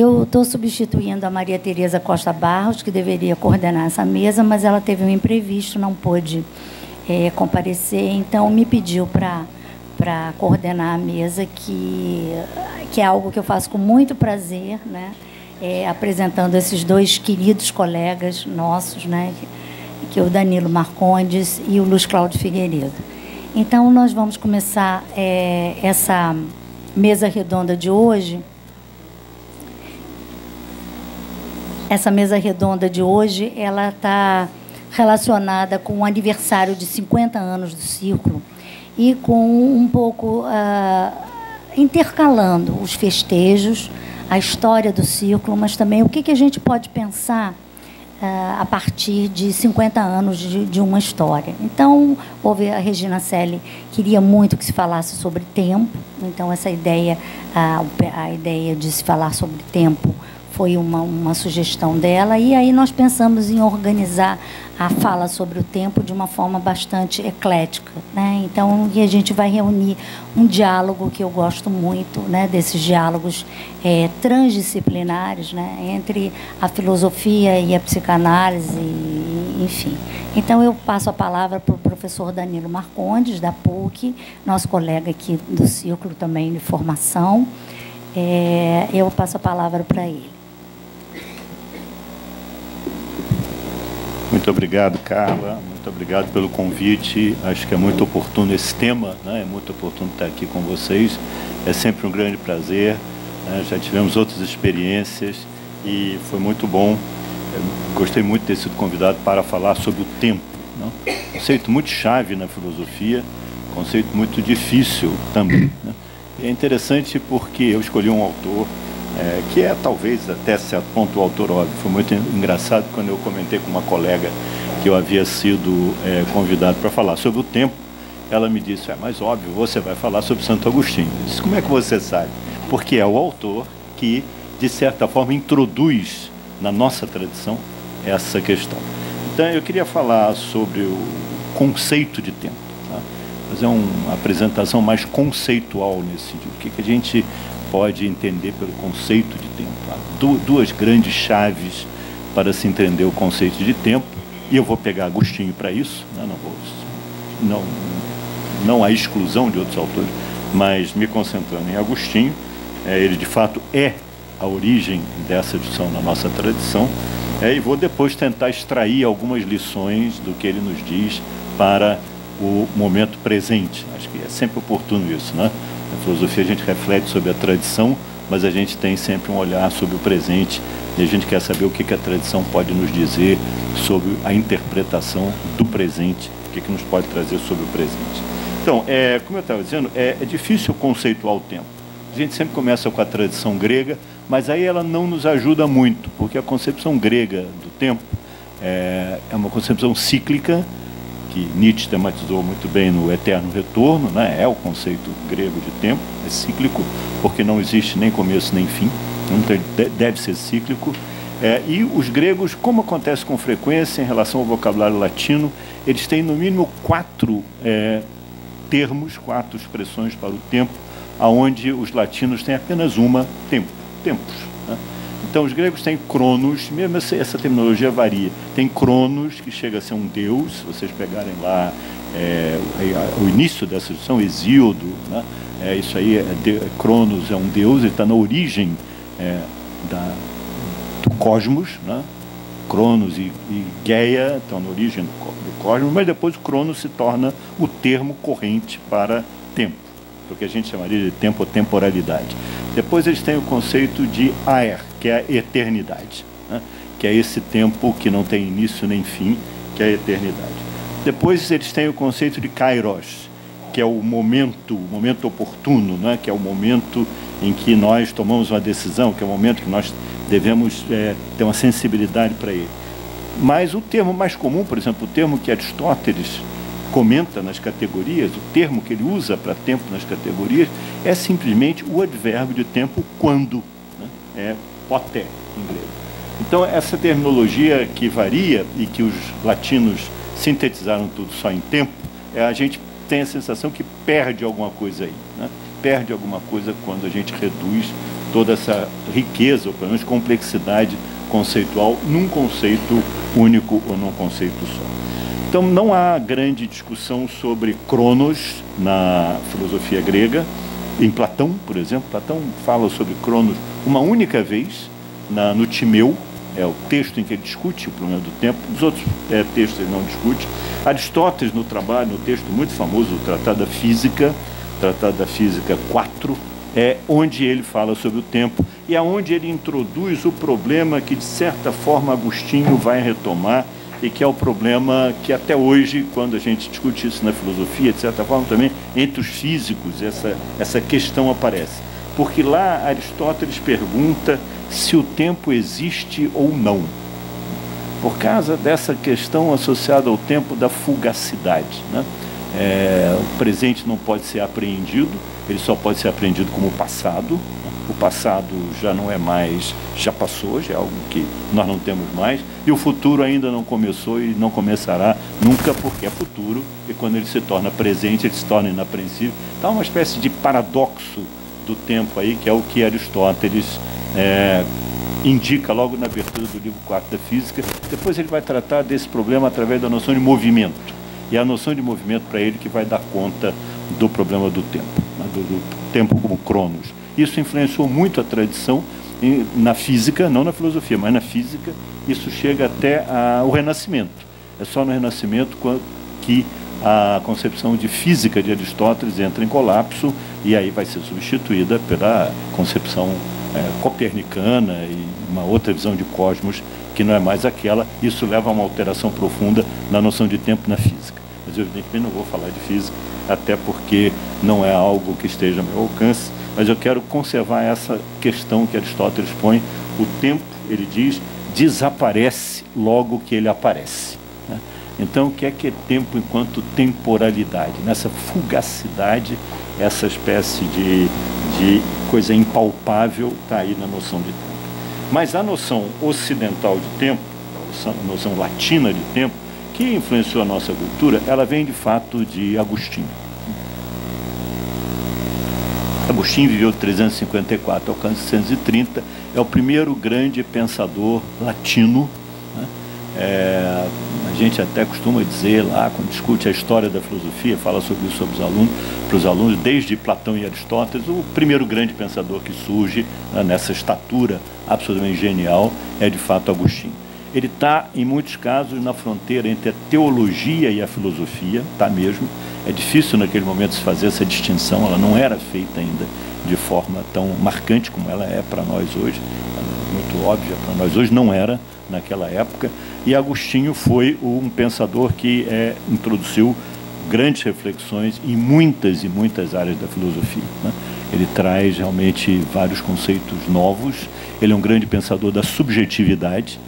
Eu estou substituindo a Maria Tereza Costa Barros, que deveria coordenar essa mesa, mas ela teve um imprevisto, não pôde é, comparecer, então me pediu para para coordenar a mesa, que, que é algo que eu faço com muito prazer, né? É, apresentando esses dois queridos colegas nossos, né? que é o Danilo Marcondes e o Luiz Cláudio Figueiredo. Então, nós vamos começar é, essa mesa redonda de hoje. Essa mesa redonda de hoje, ela está relacionada com o aniversário de 50 anos do Círculo e com um pouco uh, intercalando os festejos, a história do Círculo, mas também o que, que a gente pode pensar uh, a partir de 50 anos de, de, uma história. Então, houve a Regina Selle queria muito que se falasse sobre tempo, então essa ideia, a, a ideia de se falar sobre tempo foi uma, uma sugestão dela, e aí nós pensamos em organizar a fala sobre o tempo de uma forma bastante eclética. Né? Então, e a gente vai reunir um diálogo que eu gosto muito, né? desses diálogos é, transdisciplinares né? entre a filosofia e a psicanálise, enfim. Então, eu passo a palavra para o professor Danilo Marcondes, da PUC, nosso colega aqui do Círculo também de Formação. É, eu passo a palavra para ele. Muito obrigado, Carla. Muito obrigado pelo convite. Acho que é muito oportuno esse tema, né? é muito oportuno estar aqui com vocês. É sempre um grande prazer. Né? Já tivemos outras experiências e foi muito bom. Eu gostei muito de ter sido convidado para falar sobre o tempo. Né? Conceito muito chave na filosofia, conceito muito difícil também. Né? E é interessante porque eu escolhi um autor é, que é talvez até certo ponto o autor óbvio. Foi muito engraçado quando eu comentei com uma colega que eu havia sido é, convidado para falar sobre o tempo. Ela me disse, é mais óbvio, você vai falar sobre Santo Agostinho. Eu disse, como é que você sabe? Porque é o autor que, de certa forma, introduz na nossa tradição essa questão. Então, eu queria falar sobre o conceito de tempo. Tá? Fazer uma apresentação mais conceitual nesse sentido. O que, que a gente pode entender pelo conceito de tempo. Há duas grandes chaves para se entender o conceito de tempo, e eu vou pegar Agostinho para isso, né? não, vou, não, não a exclusão de outros autores, mas me concentrando em Agostinho, é, ele de fato é a origem dessa discussão na nossa tradição, é, e vou depois tentar extrair algumas lições do que ele nos diz para o momento presente. Acho que é sempre oportuno isso, né? Na filosofia a gente reflete sobre a tradição, mas a gente tem sempre um olhar sobre o presente e a gente quer saber o que, que a tradição pode nos dizer sobre a interpretação do presente, o que, que nos pode trazer sobre o presente. Então, é, como eu estava dizendo, é, é difícil conceituar o tempo. A gente sempre começa com a tradição grega, mas aí ela não nos ajuda muito, porque a concepção grega do tempo é, é uma concepção cíclica, que Nietzsche tematizou muito bem no Eterno Retorno, né? é o conceito grego de tempo, é cíclico, porque não existe nem começo nem fim, então deve ser cíclico. É, e os gregos, como acontece com frequência em relação ao vocabulário latino, eles têm no mínimo quatro é, termos, quatro expressões para o tempo, aonde os latinos têm apenas uma tempo, tempos. Né? Então, os gregos têm Cronos, mesmo essa terminologia varia. Tem Cronos, que chega a ser um deus, se vocês pegarem lá é, o início dessa discussão, Exíodo, né? é, isso aí, é, de, Cronos é um deus, ele está na origem é, da, do cosmos, né? Cronos e, e Gaia estão na origem do, do cosmos, mas depois Cronos se torna o termo corrente para tempo, o que a gente chamaria de tempo ou temporalidade. Depois eles têm o conceito de Aer, que é a eternidade, né? que é esse tempo que não tem início nem fim, que é a eternidade. Depois eles têm o conceito de Kairos, que é o momento, o momento oportuno, né? que é o momento em que nós tomamos uma decisão, que é o momento que nós devemos é, ter uma sensibilidade para ele. Mas o termo mais comum, por exemplo, o termo que Aristóteles comenta nas categorias, o termo que ele usa para tempo nas categorias, é simplesmente o advérbio de tempo quando. Né? É poté em grego. Então, essa terminologia que varia e que os latinos sintetizaram tudo só em tempo, é, a gente tem a sensação que perde alguma coisa aí. Né? Perde alguma coisa quando a gente reduz toda essa riqueza, ou pelo menos complexidade conceitual, num conceito único ou num conceito só. Então não há grande discussão sobre Cronos na filosofia grega. Em Platão, por exemplo, Platão fala sobre Cronos uma única vez na, no Timeu, é o texto em que ele discute o problema do tempo. Os outros é, textos ele não discute. Aristóteles, no trabalho, no texto muito famoso, o Tratado da Física, Tratado da Física 4, é onde ele fala sobre o tempo e é onde ele introduz o problema que, de certa forma, Agostinho vai retomar e que é o problema que até hoje, quando a gente discute isso na filosofia, de certa forma também, entre os físicos, essa, essa questão aparece. Porque lá Aristóteles pergunta se o tempo existe ou não. Por causa dessa questão associada ao tempo da fugacidade. Né? É, o presente não pode ser apreendido, ele só pode ser apreendido como passado. O passado já não é mais, já passou, já é algo que nós não temos mais. E o futuro ainda não começou e não começará nunca, porque é futuro. E quando ele se torna presente, ele se torna inapreensível. Então, uma espécie de paradoxo do tempo aí, que é o que Aristóteles é, indica logo na abertura do livro 4 da Física. Depois ele vai tratar desse problema através da noção de movimento. E é a noção de movimento para ele que vai dar conta do problema do tempo, né, do, do, tempo como cronos. Isso influenciou muito a tradição na física, não na filosofia, mas na física. Isso chega até a, o Renascimento. É só no Renascimento que a concepção de física de Aristóteles entra em colapso e aí vai ser substituída pela concepção é, copernicana e uma outra visão de cosmos que não é mais aquela. Isso leva a uma alteração profunda na noção de tempo na física. Mas eu evidentemente não vou falar de física, até porque não é algo que esteja ao meu alcance, mas eu quero conservar essa questão que Aristóteles põe. O tempo, ele diz, desaparece logo que ele aparece. Né? Então, o que é que é tempo enquanto temporalidade? Nessa fugacidade, essa espécie de, de coisa impalpável está aí na noção de tempo. Mas a noção ocidental de tempo, a noção latina de tempo, que influenciou a nossa cultura, ela vem de fato de Agostinho. Agostinho viveu de 354 ao 430, é o primeiro grande pensador latino. Né? É, a gente até costuma dizer lá, quando discute a história da filosofia, fala sobre isso os alunos, para os alunos, desde Platão e Aristóteles, o primeiro grande pensador que surge né, nessa estatura absolutamente genial é de fato Agostinho. Ele está, em muitos casos, na fronteira entre a teologia e a filosofia, está mesmo. É difícil naquele momento se fazer essa distinção, ela não era feita ainda de forma tão marcante como ela é para nós hoje, é muito óbvia para nós hoje, não era naquela época. E Agostinho foi um pensador que é, introduziu grandes reflexões em muitas e muitas áreas da filosofia. Né? Ele traz realmente vários conceitos novos. Ele é um grande pensador da subjetividade.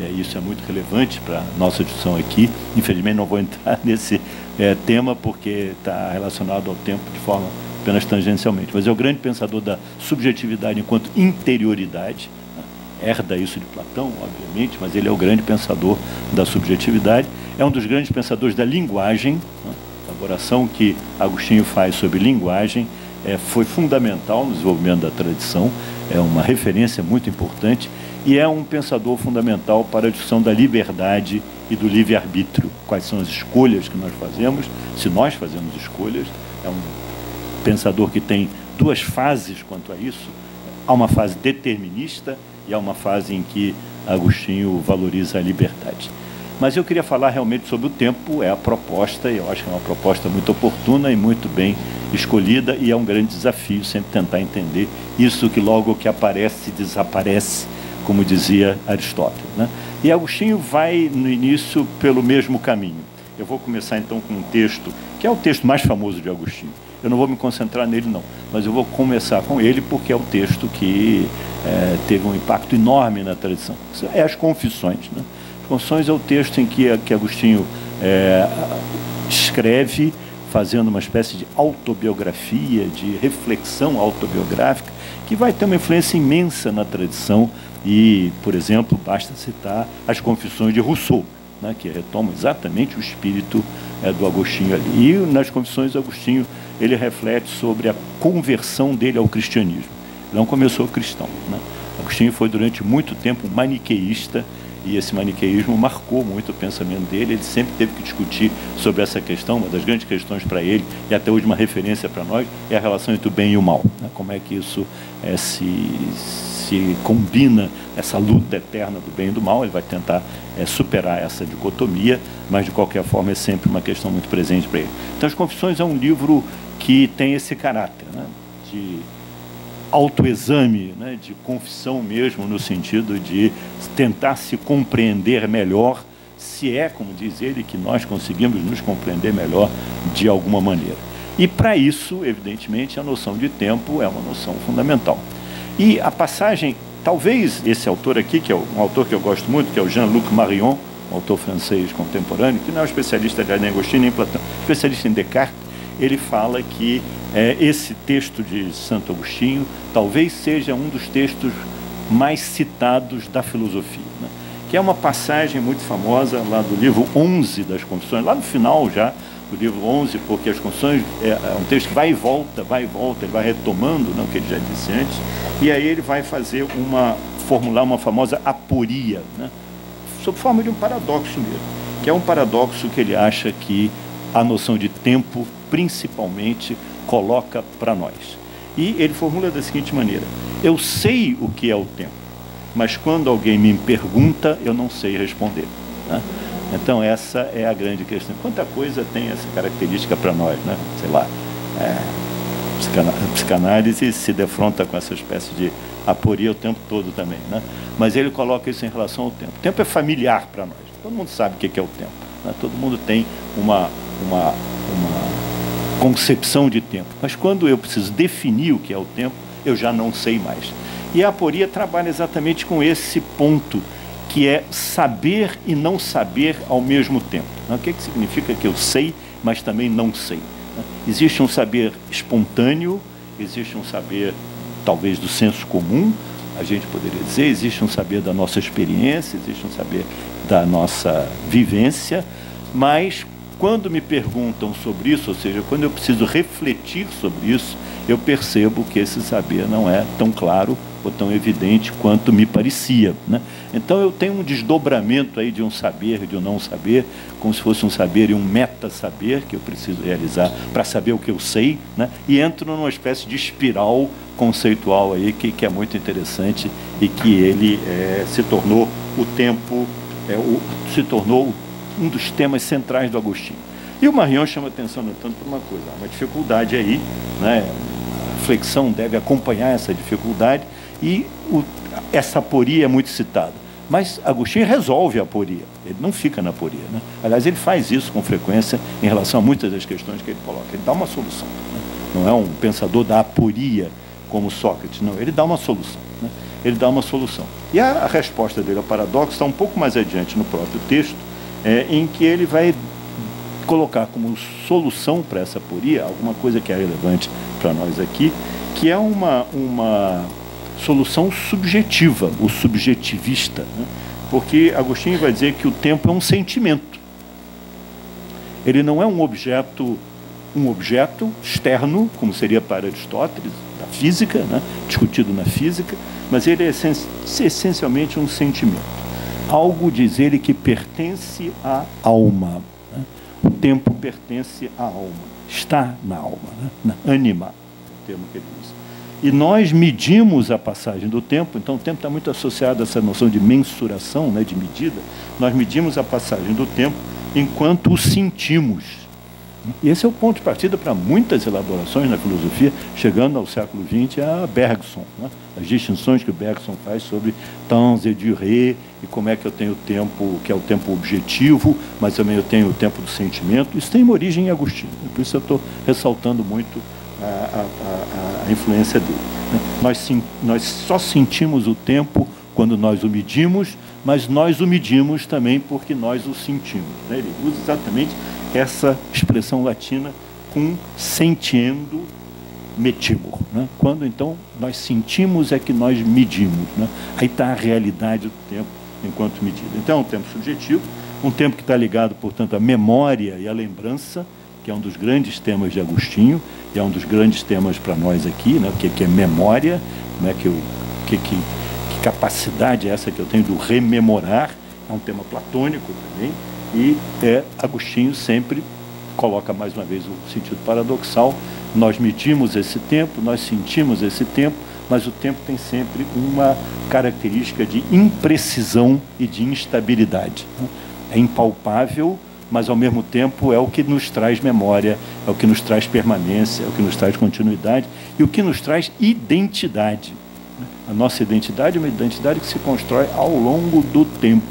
É, isso é muito relevante para a nossa discussão aqui. Infelizmente, não vou entrar nesse é, tema porque está relacionado ao tempo de forma apenas tangencialmente. Mas é o grande pensador da subjetividade enquanto interioridade. Né? Herda isso de Platão, obviamente, mas ele é o grande pensador da subjetividade. É um dos grandes pensadores da linguagem. Né? elaboração que Agostinho faz sobre linguagem é, foi fundamental no desenvolvimento da tradição, é uma referência muito importante e é um pensador fundamental para a discussão da liberdade e do livre-arbítrio. Quais são as escolhas que nós fazemos, se nós fazemos escolhas. É um pensador que tem duas fases quanto a isso. Há uma fase determinista e há uma fase em que Agostinho valoriza a liberdade. Mas eu queria falar realmente sobre o tempo, é a proposta, e eu acho que é uma proposta muito oportuna e muito bem escolhida, e é um grande desafio sempre tentar entender isso que logo que aparece, desaparece, como dizia Aristóteles. Né? E Agostinho vai, no início, pelo mesmo caminho. Eu vou começar então com um texto, que é o texto mais famoso de Agostinho. Eu não vou me concentrar nele, não, mas eu vou começar com ele porque é o texto que é, teve um impacto enorme na tradição. É as Confissões. Né? Confissões é o texto em que, que Agostinho é, escreve, fazendo uma espécie de autobiografia, de reflexão autobiográfica, que vai ter uma influência imensa na tradição. E, por exemplo, basta citar as Confissões de Rousseau, né, que retomam exatamente o espírito é, do Agostinho ali. E nas Confissões, Agostinho ele reflete sobre a conversão dele ao cristianismo. não começou cristão. Né? Agostinho foi durante muito tempo maniqueísta e esse maniqueísmo marcou muito o pensamento dele. Ele sempre teve que discutir sobre essa questão. Uma das grandes questões para ele, e até hoje uma referência para nós, é a relação entre o bem e o mal. Né? Como é que isso é, se, se combina, essa luta eterna do bem e do mal. Ele vai tentar é, superar essa dicotomia, mas de qualquer forma é sempre uma questão muito presente para ele. Então, As Confissões é um livro que tem esse caráter né? de autoexame, né, de confissão mesmo, no sentido de tentar se compreender melhor, se é, como diz ele, que nós conseguimos nos compreender melhor de alguma maneira. E para isso, evidentemente, a noção de tempo é uma noção fundamental. E a passagem, talvez esse autor aqui, que é um autor que eu gosto muito, que é o Jean-Luc Marion, um autor francês contemporâneo, que não é um especialista de Agostinho nem Platão, especialista em Descartes, ele fala que é, esse texto de Santo Agostinho talvez seja um dos textos mais citados da filosofia, né? que é uma passagem muito famosa lá do livro 11 das Confissões, lá no final já do livro 11, porque as Confissões é, é um texto que vai e volta, vai e volta, ele vai retomando não, o que ele já disse antes, e aí ele vai fazer uma, formular uma famosa aporia, né? sob forma de um paradoxo mesmo, que é um paradoxo que ele acha que a noção de tempo, principalmente, coloca para nós. E ele formula da seguinte maneira: Eu sei o que é o tempo, mas quando alguém me pergunta, eu não sei responder. Né? Então, essa é a grande questão. Quanta coisa tem essa característica para nós, né? Sei lá, é, a psicanálise se defronta com essa espécie de aporia o tempo todo também, né? Mas ele coloca isso em relação ao tempo. O tempo é familiar para nós. Todo mundo sabe o que é o tempo. Né? Todo mundo tem uma, uma, uma concepção de tempo. Mas quando eu preciso definir o que é o tempo, eu já não sei mais. E a aporia trabalha exatamente com esse ponto, que é saber e não saber ao mesmo tempo. O que, é que significa que eu sei, mas também não sei? Existe um saber espontâneo, existe um saber talvez do senso comum, a gente poderia dizer, existe um saber da nossa experiência, existe um saber da nossa vivência, mas quando me perguntam sobre isso, ou seja, quando eu preciso refletir sobre isso, eu percebo que esse saber não é tão claro ou tão evidente quanto me parecia. Né? Então eu tenho um desdobramento aí de um saber, de um não saber, como se fosse um saber e um meta-saber que eu preciso realizar para saber o que eu sei, né? e entro numa espécie de espiral conceitual aí que, que é muito interessante e que ele é, se tornou o tempo, é, o, se tornou um dos temas centrais do Agostinho. E o Marion chama atenção, no tanto, para uma coisa, uma dificuldade aí, né? a flexão deve acompanhar essa dificuldade, e o, essa aporia é muito citada. Mas Agostinho resolve a aporia, ele não fica na aporia. Né? Aliás, ele faz isso com frequência em relação a muitas das questões que ele coloca. Ele dá uma solução. Né? Não é um pensador da aporia como Sócrates, não, ele dá uma solução. Né? Ele dá uma solução. E a, a resposta dele ao paradoxo está um pouco mais adiante no próprio texto, é, em que ele vai colocar como solução para essa aporia alguma coisa que é relevante para nós aqui, que é uma, uma solução subjetiva, o subjetivista. Né? Porque Agostinho vai dizer que o tempo é um sentimento. Ele não é um objeto, um objeto externo, como seria para Aristóteles, da física, né? discutido na física, mas ele é essencialmente um sentimento algo, diz ele, que pertence à alma. Né? O tempo pertence à alma, está na alma, né? na anima, o termo que ele usa. E nós medimos a passagem do tempo, então o tempo está muito associado a essa noção de mensuração, né, de medida. Nós medimos a passagem do tempo enquanto o sentimos. Esse é o ponto de partida para muitas elaborações na filosofia, chegando ao século XX a Bergson. Né? As distinções que o Bergson faz sobre temps et durée, e como é que eu tenho o tempo, que é o tempo objetivo, mas também eu tenho o tempo do sentimento. Isso tem uma origem em Agostinho. Por isso eu estou ressaltando muito a, a, a, a influência dele. Né? Nós, nós só sentimos o tempo quando nós o medimos, mas nós o medimos também porque nós o sentimos. Né? Ele usa exatamente essa expressão latina com sentiendo metimor. Né? Quando então nós sentimos é que nós medimos. Né? Aí está a realidade do tempo enquanto medida. Então é um tempo subjetivo, um tempo que está ligado, portanto, à memória e à lembrança, que é um dos grandes temas de Agostinho, e é um dos grandes temas para nós aqui, né? o que é memória, como é que eu, que, que, que capacidade é essa que eu tenho do rememorar, é um tema platônico também, e é, Agostinho sempre coloca mais uma vez o sentido paradoxal. Nós medimos esse tempo, nós sentimos esse tempo, mas o tempo tem sempre uma característica de imprecisão e de instabilidade. Né? É impalpável, mas ao mesmo tempo é o que nos traz memória, é o que nos traz permanência, é o que nos traz continuidade e o que nos traz identidade. Né? A nossa identidade é uma identidade que se constrói ao longo do tempo,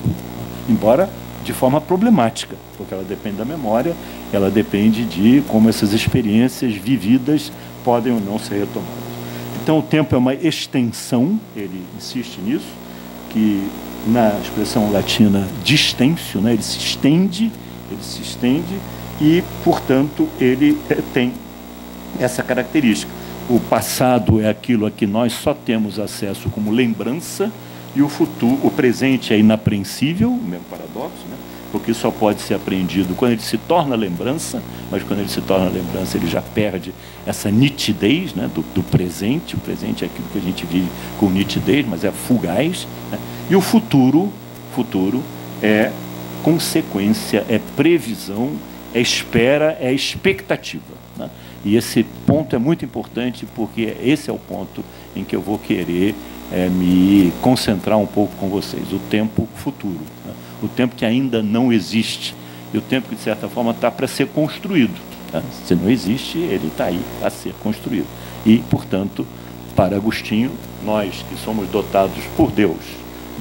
embora de forma problemática, porque ela depende da memória, ela depende de como essas experiências vividas podem ou não ser retomadas. Então, o tempo é uma extensão, ele insiste nisso, que na expressão latina distêncio, né, ele se estende, ele se estende e, portanto, ele tem essa característica. O passado é aquilo a que nós só temos acesso como lembrança e o futuro, o presente é inapreensível, mesmo paradoxo, né? Porque só pode ser aprendido quando ele se torna lembrança, mas quando ele se torna lembrança ele já perde essa nitidez né, do, do presente. O presente é aquilo que a gente vive com nitidez, mas é fugaz. Né? E o futuro, futuro é consequência, é previsão, é espera, é expectativa. Né? E esse ponto é muito importante porque esse é o ponto em que eu vou querer é, me concentrar um pouco com vocês, o tempo futuro. Né? O tempo que ainda não existe e o tempo que, de certa forma, está para ser construído. Tá? Se não existe, ele está aí a ser construído. E, portanto, para Agostinho, nós que somos dotados por Deus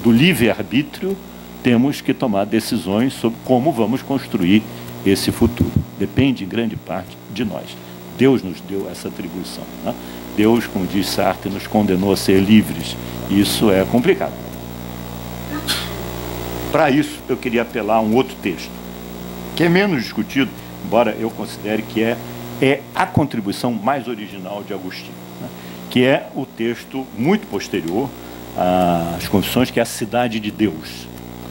do livre-arbítrio, temos que tomar decisões sobre como vamos construir esse futuro. Depende, em grande parte, de nós. Deus nos deu essa atribuição. Né? Deus, como diz Sartre, nos condenou a ser livres. Isso é complicado. Para isso, eu queria apelar a um outro texto, que é menos discutido, embora eu considere que é, é a contribuição mais original de Agostinho, né? que é o texto muito posterior às Confissões, que é a Cidade de Deus.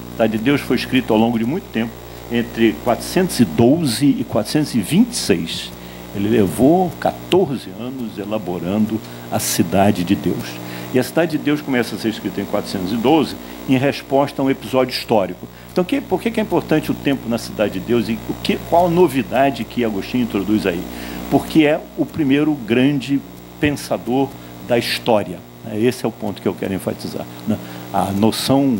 A Cidade de Deus foi escrito ao longo de muito tempo, entre 412 e 426. Ele levou 14 anos elaborando a Cidade de Deus. E a Cidade de Deus começa a ser escrita em 412 em resposta a um episódio histórico. Então, que, por que, que é importante o tempo na Cidade de Deus e o que, qual a novidade que Agostinho introduz aí? Porque é o primeiro grande pensador da história. Né? Esse é o ponto que eu quero enfatizar. Né? A noção,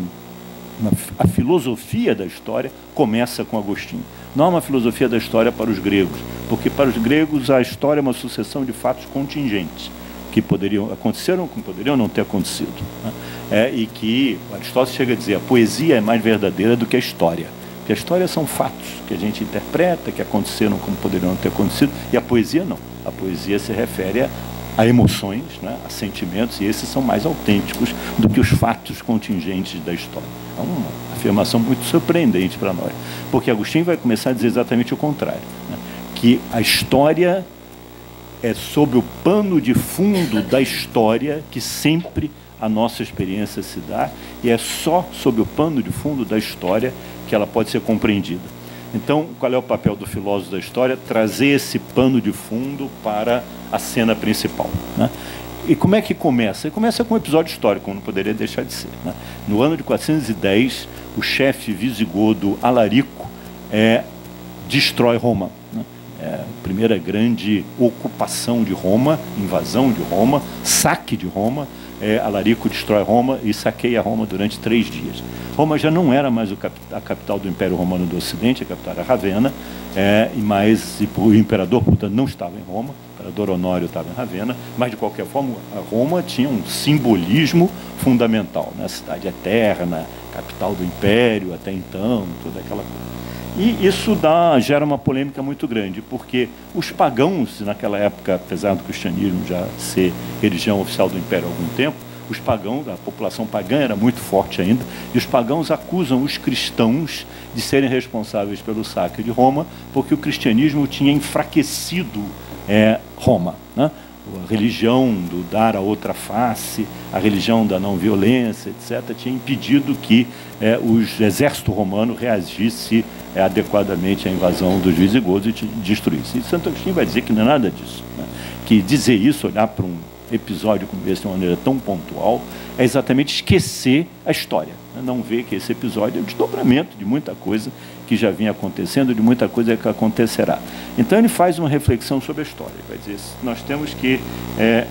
a filosofia da história começa com Agostinho. Não é uma filosofia da história para os gregos, porque para os gregos a história é uma sucessão de fatos contingentes que poderiam aconteceram, como poderiam não ter acontecido. Né? É, e que Aristóteles chega a dizer a poesia é mais verdadeira do que a história. Porque a história são fatos que a gente interpreta, que aconteceram como poderiam não ter acontecido, e a poesia não. A poesia se refere a, a emoções, né, a sentimentos, e esses são mais autênticos do que os fatos contingentes da história. É uma afirmação muito surpreendente para nós, porque Agostinho vai começar a dizer exatamente o contrário, né, que a história é sob o pano de fundo da história que sempre a nossa experiência se dá e é só sob o pano de fundo da história que ela pode ser compreendida. Então, qual é o papel do filósofo da história? Trazer esse pano de fundo para a cena principal. Né? E como é que começa? Começa com um episódio histórico, não poderia deixar de ser. Né? No ano de 410, o chefe visigodo Alarico é, destrói Roma é, primeira grande ocupação de Roma, invasão de Roma, saque de Roma. É, Alarico destrói Roma e saqueia Roma durante três dias. Roma já não era mais a capital do Império Romano do Ocidente, a capital era Ravenna, é, mas o imperador, portanto, não estava em Roma, o imperador Honório estava em Ravenna, mas de qualquer forma, Roma tinha um simbolismo fundamental, né? cidade eterna, capital do Império até então, toda aquela coisa. E isso dá, gera uma polêmica muito grande, porque os pagãos, naquela época, apesar do cristianismo já ser religião oficial do Império há algum tempo, os pagãos, a população pagã era muito forte ainda, e os pagãos acusam os cristãos de serem responsáveis pelo saque de Roma, porque o cristianismo tinha enfraquecido é, Roma. Né? A religião do dar a outra face, a religião da não violência, etc., tinha impedido que é, o exército romano reagisse é, adequadamente à invasão dos visigodos e destruísse. E Santo Agostinho vai dizer que não é nada disso. Né? Que dizer isso, olhar para um episódio como esse de uma maneira tão pontual é exatamente esquecer a história. Né? Não ver que esse episódio é o desdobramento de muita coisa que já vinha acontecendo, de muita coisa que acontecerá. Então ele faz uma reflexão sobre a história. Vai dizer, nós temos que é,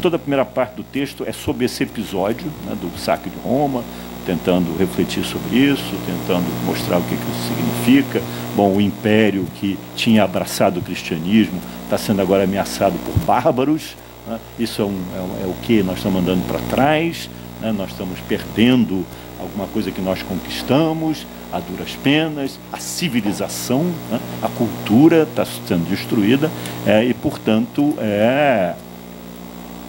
toda a primeira parte do texto é sobre esse episódio né, do saque de Roma, tentando refletir sobre isso, tentando mostrar o que, que isso significa. Bom, o império que tinha abraçado o cristianismo está sendo agora ameaçado por bárbaros. Né? Isso é, um, é, é, o que nós estamos andando para trás, né? nós estamos perdendo alguma coisa que nós conquistamos, a duras penas, a civilização, né? a cultura está sendo destruída é, e, portanto, é,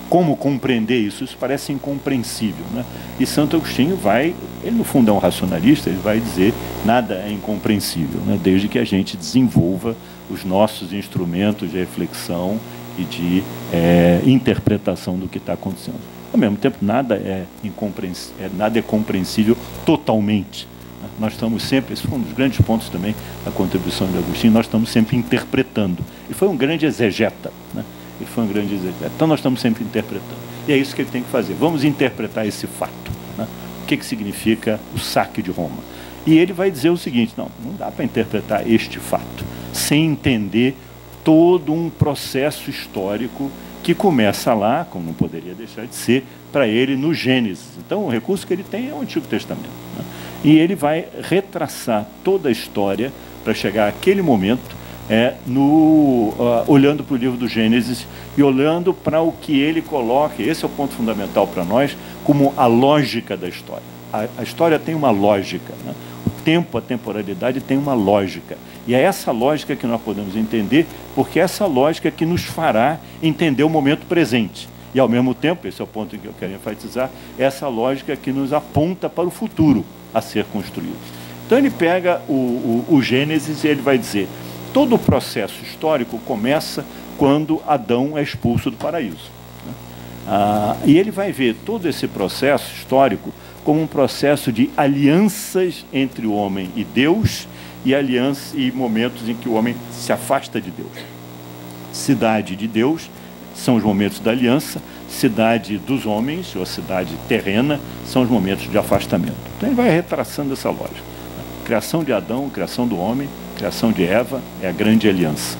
como compreender isso? Isso parece incompreensível. Né? E Santo Agostinho vai, ele no fundo é um racionalista, ele vai dizer nada é incompreensível, né? desde que a gente desenvolva os nossos instrumentos de reflexão e de é, interpretação do que está acontecendo. Ao mesmo tempo, nada é, é, nada é compreensível totalmente. Né? Nós estamos sempre, esse foi um dos grandes pontos também da contribuição de Agostinho, nós estamos sempre interpretando. E foi um grande exegeta. Né? E foi um grande exegeta. Então nós estamos sempre interpretando. E é isso que ele tem que fazer. Vamos interpretar esse fato. Né? O que, que significa o saque de Roma? E ele vai dizer o seguinte: não, não dá para interpretar este fato sem entender todo um processo histórico que começa lá, como não poderia deixar de ser, para ele no Gênesis. Então, o recurso que ele tem é o Antigo Testamento. Né? E ele vai retraçar toda a história para chegar àquele momento é, no, uh, olhando para o livro do Gênesis e olhando para o que ele coloca, esse é o ponto fundamental para nós, como a lógica da história. A, a história tem uma lógica, né? Tempo, a temporalidade tem uma lógica. E é essa lógica que nós podemos entender, porque é essa lógica que nos fará entender o momento presente. E, ao mesmo tempo, esse é o ponto que eu quero enfatizar, é essa lógica que nos aponta para o futuro a ser construído. Então, ele pega o, o, o Gênesis e ele vai dizer: todo o processo histórico começa quando Adão é expulso do paraíso. Ah, e ele vai ver todo esse processo histórico como um processo de alianças entre o homem e Deus e alianças e momentos em que o homem se afasta de Deus. Cidade de Deus são os momentos da aliança, cidade dos homens, ou cidade terrena, são os momentos de afastamento. Então ele vai retraçando essa lógica. Criação de Adão, criação do homem, criação de Eva é a grande aliança.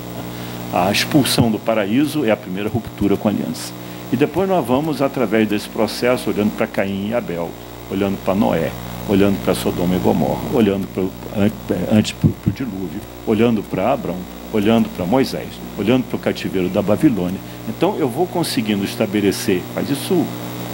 A expulsão do paraíso é a primeira ruptura com a aliança. E depois nós vamos, através desse processo, olhando para Caim e Abel, olhando para Noé, olhando para Sodoma e Gomorra, olhando antes para o dilúvio, olhando para Abraão, olhando para Moisés, olhando para o cativeiro da Babilônia. Então eu vou conseguindo estabelecer, faz isso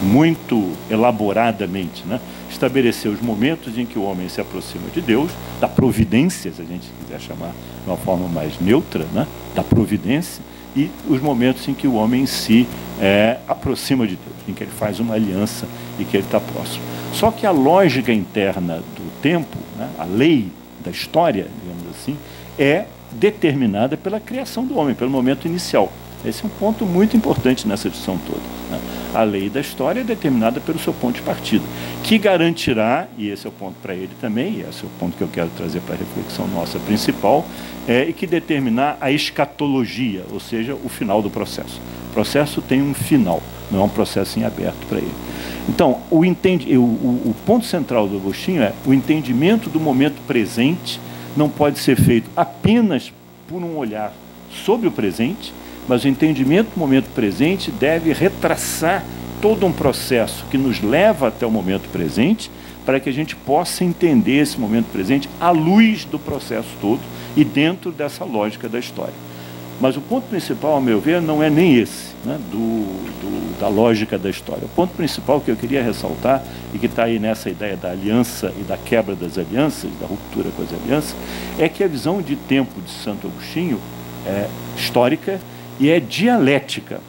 muito elaboradamente, né? estabelecer os momentos em que o homem se aproxima de Deus, da providência, se a gente quiser chamar de uma forma mais neutra, né? da providência, e os momentos em que o homem se é, aproxima de Deus, em que ele faz uma aliança e que ele está próximo. Só que a lógica interna do tempo, né? a lei da história, digamos assim, é determinada pela criação do homem, pelo momento inicial. Esse é um ponto muito importante nessa discussão toda. Né? A lei da história é determinada pelo seu ponto de partida, que garantirá, e esse é o ponto para ele também, e esse é o ponto que eu quero trazer para a reflexão nossa principal, é, que determinar a escatologia, ou seja, o final do processo. O processo tem um final, não é um processo em aberto para ele. Então, o, o, o ponto central do Agostinho é o entendimento do momento presente não pode ser feito apenas por um olhar sobre o presente, mas o entendimento do momento presente deve retraçar todo um processo que nos leva até o momento presente, para que a gente possa entender esse momento presente à luz do processo todo e dentro dessa lógica da história. Mas o ponto principal, ao meu ver, não é nem esse, né, do, do, da lógica da história. O ponto principal que eu queria ressaltar, e que está aí nessa ideia da aliança e da quebra das alianças, da ruptura com as alianças, é que a visão de tempo de Santo Agostinho é histórica e é dialética.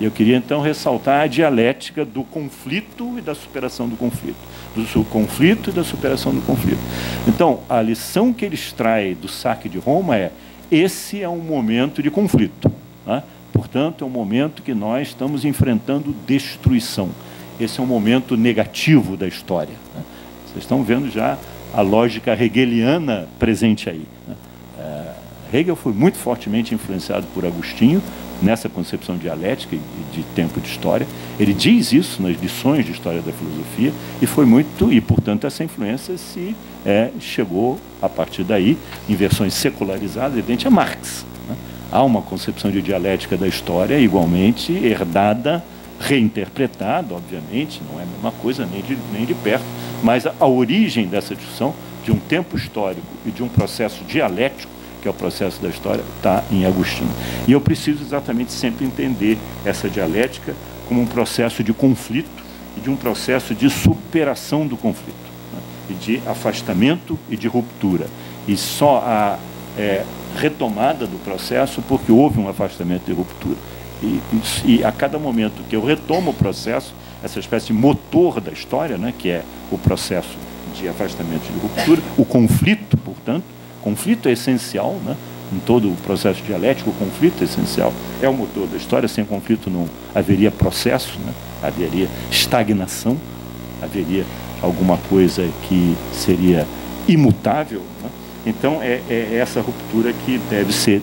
Eu queria então ressaltar a dialética do conflito e da superação do conflito, do conflito e da superação do conflito. Então, a lição que ele extrai do saque de Roma é esse é um momento de conflito. Né? Portanto, é um momento que nós estamos enfrentando destruição. Esse é um momento negativo da história. Né? Vocês estão vendo já a lógica hegeliana presente aí. Hegel foi muito fortemente influenciado por Agostinho, nessa concepção dialética de, de tempo de história. Ele diz isso nas lições de história da filosofia e foi muito e portanto essa influência se é, chegou a partir daí em versões secularizadas, evidente a Marx. Né? Há uma concepção de dialética da história igualmente herdada, reinterpretada, obviamente, não é a mesma coisa nem de, nem de perto, mas a, a origem dessa discussão de um tempo histórico e de um processo dialético que é o processo da história, está em Agostinho. E eu preciso exatamente sempre entender essa dialética como um processo de conflito e de um processo de superação do conflito, né? e de afastamento e de ruptura. E só a é, retomada do processo porque houve um afastamento e ruptura. E, e, e, a cada momento que eu retomo o processo, essa espécie de motor da história, né, que é o processo de afastamento e de ruptura, o conflito, portanto, conflito é essencial, né? em todo o processo dialético, o conflito é essencial. É o motor da história, sem conflito não haveria processo, né? haveria estagnação, haveria alguma coisa que seria imutável. Né? Então, é, é essa ruptura que deve ser,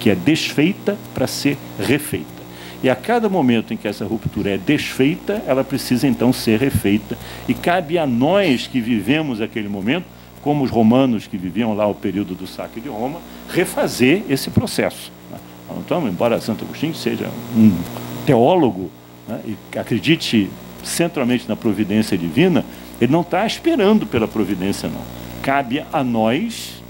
que é desfeita para ser refeita. E a cada momento em que essa ruptura é desfeita, ela precisa então ser refeita. E cabe a nós que vivemos aquele momento como os romanos que viviam lá o período do saque de Roma, refazer esse processo. Então, embora Santo Agostinho seja um teólogo né, e acredite centralmente na providência divina, ele não está esperando pela providência, não. Cabe a nós,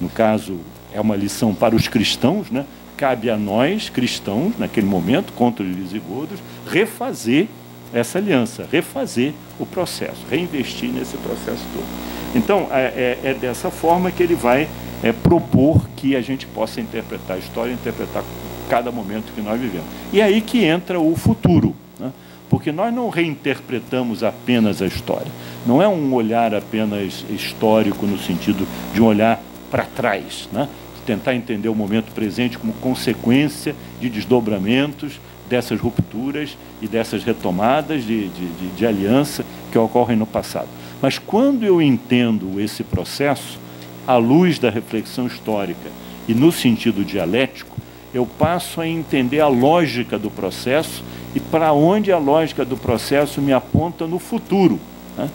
no caso, é uma lição para os cristãos, né? cabe a nós, cristãos, naquele momento, contra os visigodos, refazer essa aliança, refazer o processo, reinvestir nesse processo todo. Então, é, é, é dessa forma que ele vai é, propor que a gente possa interpretar a história, interpretar cada momento que nós vivemos. E é aí que entra o futuro, né? porque nós não reinterpretamos apenas a história. Não é um olhar apenas histórico no sentido de um olhar para trás, né? tentar entender o momento presente como consequência de desdobramentos dessas rupturas e dessas retomadas de, de, de, de aliança que ocorrem no passado. Mas quando eu entendo esse processo, à luz da reflexão histórica e no sentido dialético, eu passo a entender a lógica do processo e para onde a lógica do processo me aponta no futuro. Né?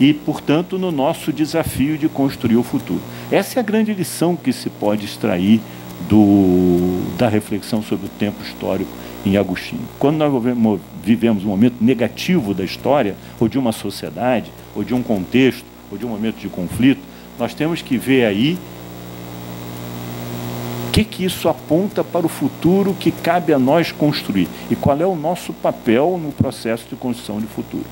E, portanto, no nosso desafio de construir o futuro. Essa é a grande lição que se pode extrair do, da reflexão sobre o tempo histórico em Agostinho. Quando nós vivemos um momento negativo da história, ou de uma sociedade, ou de um contexto, ou de um momento de conflito, nós temos que ver aí o que, que isso aponta para o futuro que cabe a nós construir e qual é o nosso papel no processo de construção de futuro.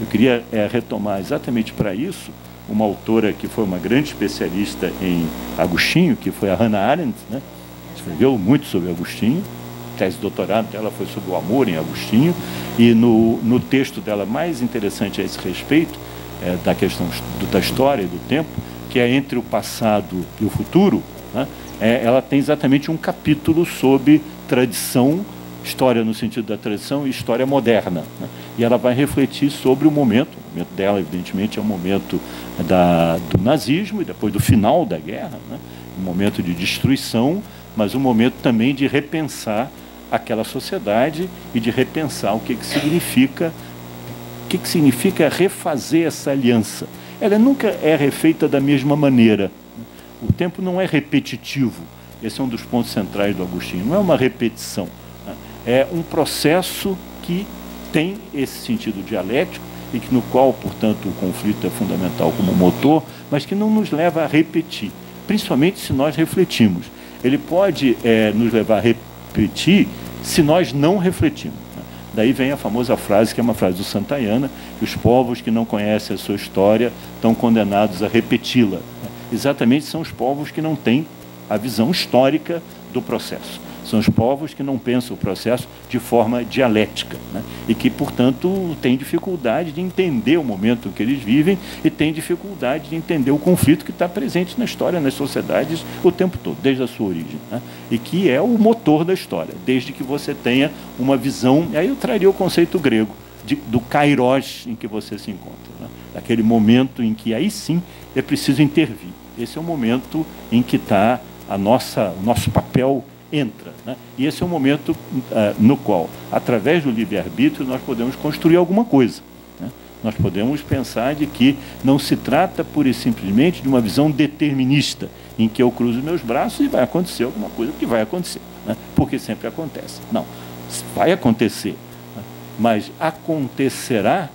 Eu queria é, retomar exatamente para isso uma autora que foi uma grande especialista em Agostinho, que foi a Hannah Arendt, né? escreveu muito sobre Agostinho, tese de doutorado dela foi sobre o amor em Agostinho, e no, no texto dela mais interessante a esse respeito, é, da questão do, da história e do tempo, que é entre o passado e o futuro, né, é, ela tem exatamente um capítulo sobre tradição, história no sentido da tradição e história moderna. Né, e ela vai refletir sobre o momento, o momento dela, evidentemente, é o momento da, do nazismo e depois do final da guerra, né, um momento de destruição, mas um momento também de repensar aquela sociedade e de repensar o que, que significa o que, que significa refazer essa aliança. Ela nunca é refeita da mesma maneira. O tempo não é repetitivo. Esse é um dos pontos centrais do Agostinho. Não é uma repetição. É um processo que tem esse sentido dialético e que no qual, portanto, o conflito é fundamental como motor, mas que não nos leva a repetir, principalmente se nós refletimos. Ele pode é, nos levar a repetir se nós não refletimos. Né? Daí vem a famosa frase, que é uma frase do Santayana, que os povos que não conhecem a sua história estão condenados a repeti-la. Né? Exatamente são os povos que não têm a visão histórica do processo. São os povos que não pensam o processo de forma dialética né? e que, portanto, têm dificuldade de entender o momento que eles vivem e têm dificuldade de entender o conflito que está presente na história, nas sociedades, o tempo todo, desde a sua origem. Né? E que é o motor da história, desde que você tenha uma visão. E aí eu traria o conceito grego de, do kairos em que você se encontra. Né? Aquele momento em que aí sim é preciso intervir. Esse é o momento em que está a nossa, o nosso papel entra. Né? E esse é o momento uh, no qual, através do livre-arbítrio, nós podemos construir alguma coisa. Né? Nós podemos pensar de que não se trata pura e simplesmente de uma visão determinista, em que eu cruzo meus braços e vai acontecer alguma coisa que vai acontecer, né? porque sempre acontece. Não, vai acontecer, né? mas acontecerá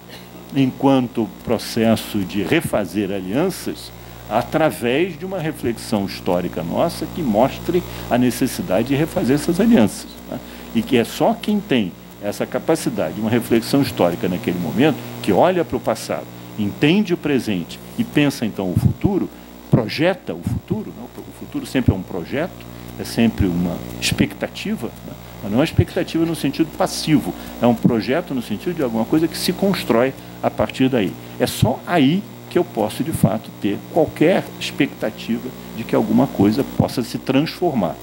enquanto processo de refazer alianças através de uma reflexão histórica nossa que mostre a necessidade de refazer essas alianças. Né? E que é só quem tem essa capacidade, uma reflexão histórica naquele momento, que olha para o passado, entende o presente e pensa então o futuro, projeta o futuro. Né? O futuro sempre é um projeto, é sempre uma expectativa, né? mas não é uma expectativa no sentido passivo, é um projeto no sentido de alguma coisa que se constrói a partir daí. É só aí que eu posso, de fato, ter qualquer expectativa de que alguma coisa possa se transformar.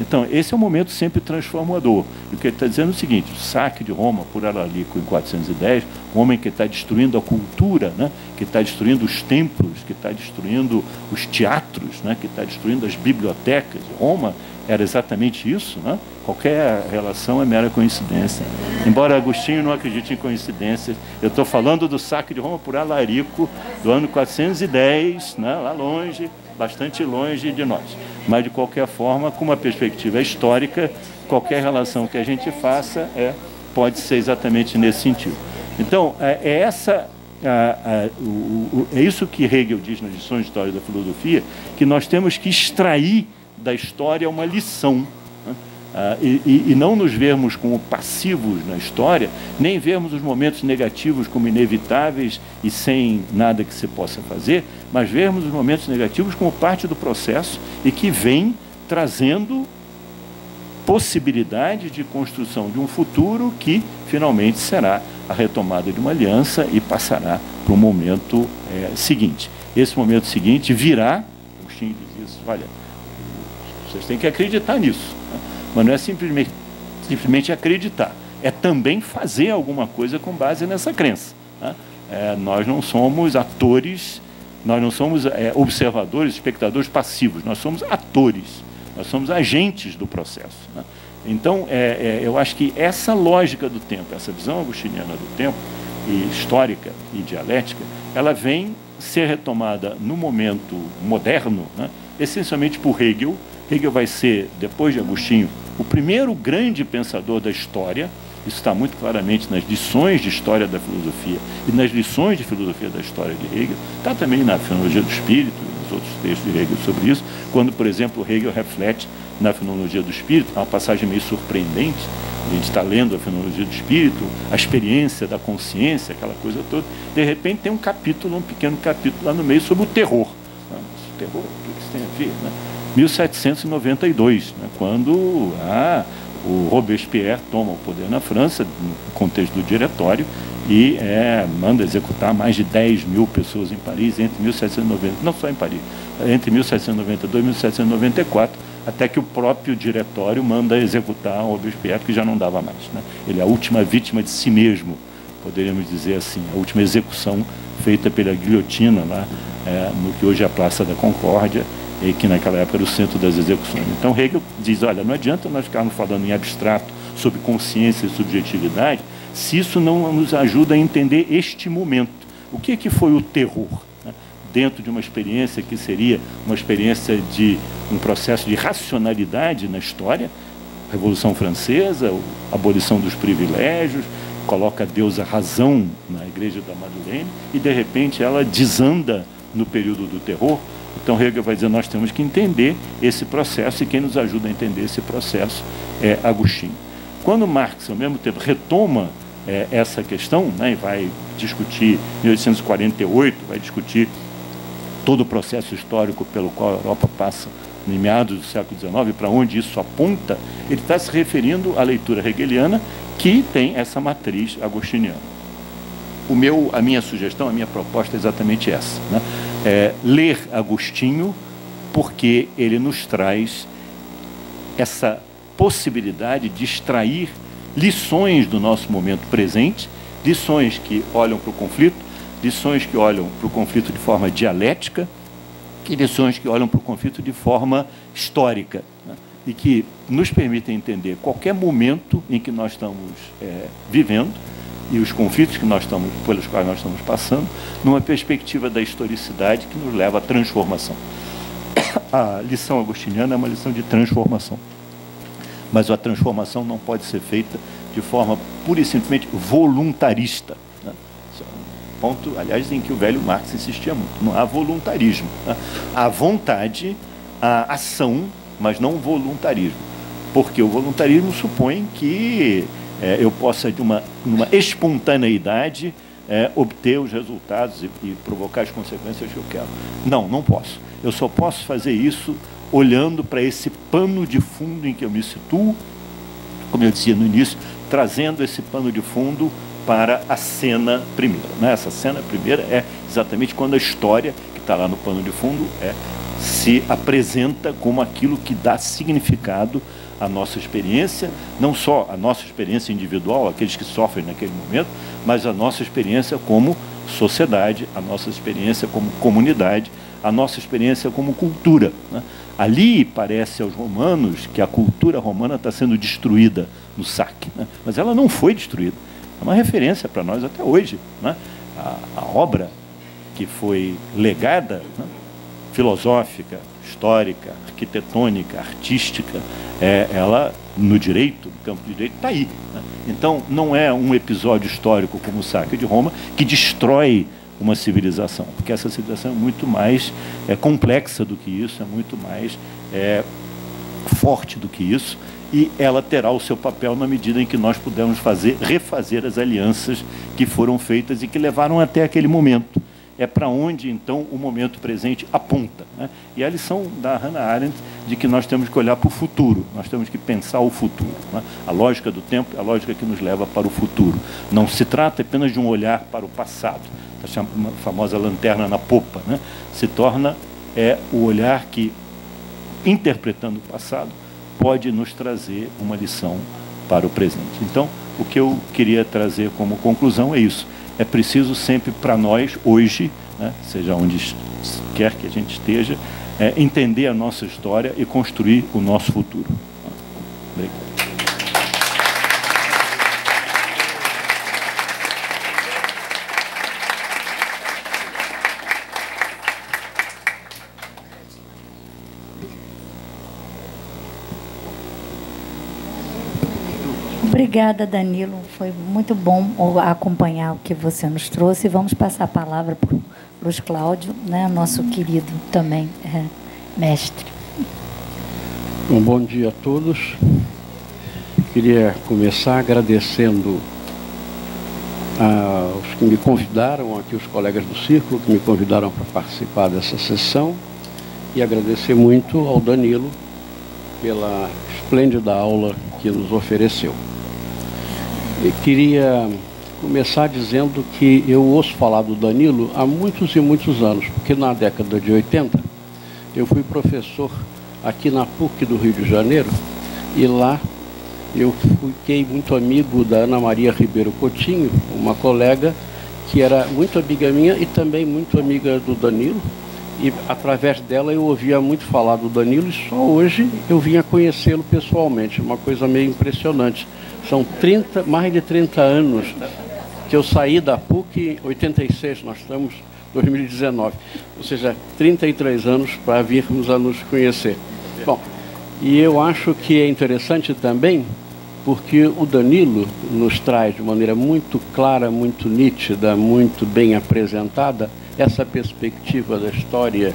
Então, esse é um momento sempre transformador. E o que ele está dizendo é o seguinte: o saque de Roma por Alalico em 410, um homem que está destruindo a cultura, né? que está destruindo os templos, que está destruindo os teatros, né? que está destruindo as bibliotecas. Roma era exatamente isso. Né? Qualquer relação é mera coincidência. Embora Agostinho não acredite em coincidências, eu estou falando do saque de Roma por Alarico do ano 410, né? lá longe, bastante longe de nós. Mas, de qualquer forma, com uma perspectiva histórica, qualquer relação que a gente faça é, pode ser exatamente nesse sentido. Então, é, é essa o, o, é isso que Hegel diz nas lições de História da Filosofia, que nós temos que extrair da história uma lição. Ah, e, e, não nos vermos como passivos na história, nem vermos os momentos negativos como inevitáveis e sem nada que se possa fazer, mas vermos os momentos negativos como parte do processo e que vem trazendo possibilidade de construção de um futuro que finalmente será a retomada de uma aliança e passará para o momento é, seguinte. Esse momento seguinte virá, Agostinho diz isso, olha, vocês têm que acreditar nisso. Mas não é simplesmente, simplesmente acreditar, é também fazer alguma coisa com base nessa crença. Né? É, nós não somos atores, nós não somos é, observadores, espectadores passivos, nós somos atores, nós somos agentes do processo. Né? Então, é, é, eu acho que essa lógica do tempo, essa visão agostiniana do tempo, e histórica e dialética, ela vem ser retomada no momento moderno, né? essencialmente por Hegel, Hegel vai ser, depois de Agostinho, o primeiro grande pensador da história. Isso está muito claramente nas lições de história da filosofia e nas lições de filosofia da história de Hegel. Está também na Fenomenologia do Espírito, nos outros textos de Hegel sobre isso, quando, por exemplo, Hegel reflete na Fenomenologia do Espírito, é uma passagem meio surpreendente. A gente está lendo a Fenomenologia do Espírito, a experiência da consciência, aquela coisa toda. De repente tem um capítulo, um pequeno capítulo lá no meio sobre o terror. O terror, o que isso tem a ver? Né? 1792, né, quando ah, o Robespierre toma o poder na França, no contexto do diretório, e é, manda executar mais de 10 mil pessoas em Paris entre 1790, não só em Paris, entre 1792 e 1794, até que o próprio diretório manda executar o Robespierre, que já não dava mais. Né? Ele é a última vítima de si mesmo, poderíamos dizer assim, a última execução feita pela guilhotina lá é, no que hoje é a Praça da Concórdia, que naquela época era o centro das execuções. Então Hegel diz, olha, não adianta nós ficarmos falando em abstrato sobre consciência e subjetividade, se isso não nos ajuda a entender este momento. O que, que foi o terror? Né? Dentro de uma experiência que seria uma experiência de um processo de racionalidade na história, Revolução Francesa, abolição dos privilégios, coloca Deus a razão na igreja da Madeleine e de repente ela desanda no período do terror, então Hegel vai dizer nós temos que entender esse processo e quem nos ajuda a entender esse processo é Agostinho. Quando Marx, ao mesmo tempo, retoma é, essa questão, né, e vai discutir 1848, vai discutir todo o processo histórico pelo qual a Europa passa em meados do século XIX, para onde isso aponta, ele está se referindo à leitura hegeliana que tem essa matriz agostiniana o meu, a minha sugestão, a minha proposta é exatamente essa. Né? É ler Agostinho, porque ele nos traz essa possibilidade de extrair lições do nosso momento presente, lições que olham para o conflito, lições que olham para o conflito de forma dialética, e lições que olham para o conflito de forma histórica. Né? e que nos permitem entender qualquer momento em que nós estamos é, vivendo e os conflitos que nós estamos, pelos quais nós estamos passando, numa perspectiva da historicidade que nos leva à transformação. A lição agostiniana é uma lição de transformação. Mas a transformação não pode ser feita de forma pura e simplesmente voluntarista. Né? É ponto, aliás, em que o velho Marx insistia muito. Não há voluntarismo. Né? Há vontade, há ação, mas não voluntarismo. Porque o voluntarismo supõe que é, eu possa, de uma, espontaneidade, é, obter os resultados e, e provocar as consequências que eu quero. Não, não posso. Eu só posso fazer isso olhando para esse pano de fundo em que eu me situo, como eu dizia no início, trazendo esse pano de fundo para a cena primeira. Né? Essa cena primeira é exatamente quando a história, que está lá no pano de fundo, é, se apresenta como aquilo que dá significado à nossa experiência, não só a nossa experiência individual, aqueles que sofrem naquele momento, mas a nossa experiência como sociedade, a nossa experiência como comunidade, a nossa experiência como cultura. Né? Ali parece aos romanos que a cultura romana está sendo destruída no saque, né? mas ela não foi destruída. É uma referência para nós até hoje. Né? A, a, obra que foi legada, né? filosófica, histórica, arquitetônica, artística, é, ela no direito, no campo de direito, está aí. Né? Então, não é um episódio histórico como o saque de Roma que destrói uma civilização, porque essa civilização é muito mais é, complexa do que isso, é muito mais é, forte do que isso, e ela terá o seu papel na medida em que nós pudermos fazer, refazer as alianças que foram feitas e que levaram até aquele momento. É para onde, então, o momento presente aponta. Né? E a lição da Hannah Arendt de que nós temos que olhar para o futuro, nós temos que pensar o futuro. Né? A lógica do tempo é a lógica que nos leva para o futuro. Não se trata apenas de um olhar para o passado, a famosa lanterna na popa, né? se torna é o olhar que, interpretando o passado, pode nos trazer uma lição para o presente. Então, o que eu queria trazer como conclusão é isso. É preciso sempre para nós, hoje, né, seja onde quer que a gente esteja, é, entender a nossa história e construir o nosso futuro. Obrigado. Obrigada, Danilo. Foi muito bom acompanhar o que você nos trouxe. Vamos passar a palavra para o Luiz Cláudio, né, nosso querido também é, mestre. Um bom dia a todos. Queria começar agradecendo aos que me convidaram, aqui os colegas do Círculo, que me convidaram para participar dessa sessão, e agradecer muito ao Danilo pela esplêndida aula que nos ofereceu. Eu queria começar dizendo que eu ouço falar do Danilo há muitos e muitos anos, porque na década de 80 eu fui professor aqui na PUC do Rio de Janeiro e lá eu fiquei muito amigo da Ana Maria Ribeiro Coutinho, uma colega que era muito amiga minha e também muito amiga do Danilo. E através dela eu ouvia muito falar do Danilo e só hoje eu vinha conhecê-lo pessoalmente, uma coisa meio impressionante. São 30, mais de 30 anos que eu saí da PUC em 86, nós estamos em 2019. Ou seja, 33 anos para virmos a nos conhecer. Bom, e eu acho que é interessante também porque o Danilo nos traz de maneira muito clara, muito nítida, muito bem apresentada essa perspectiva da história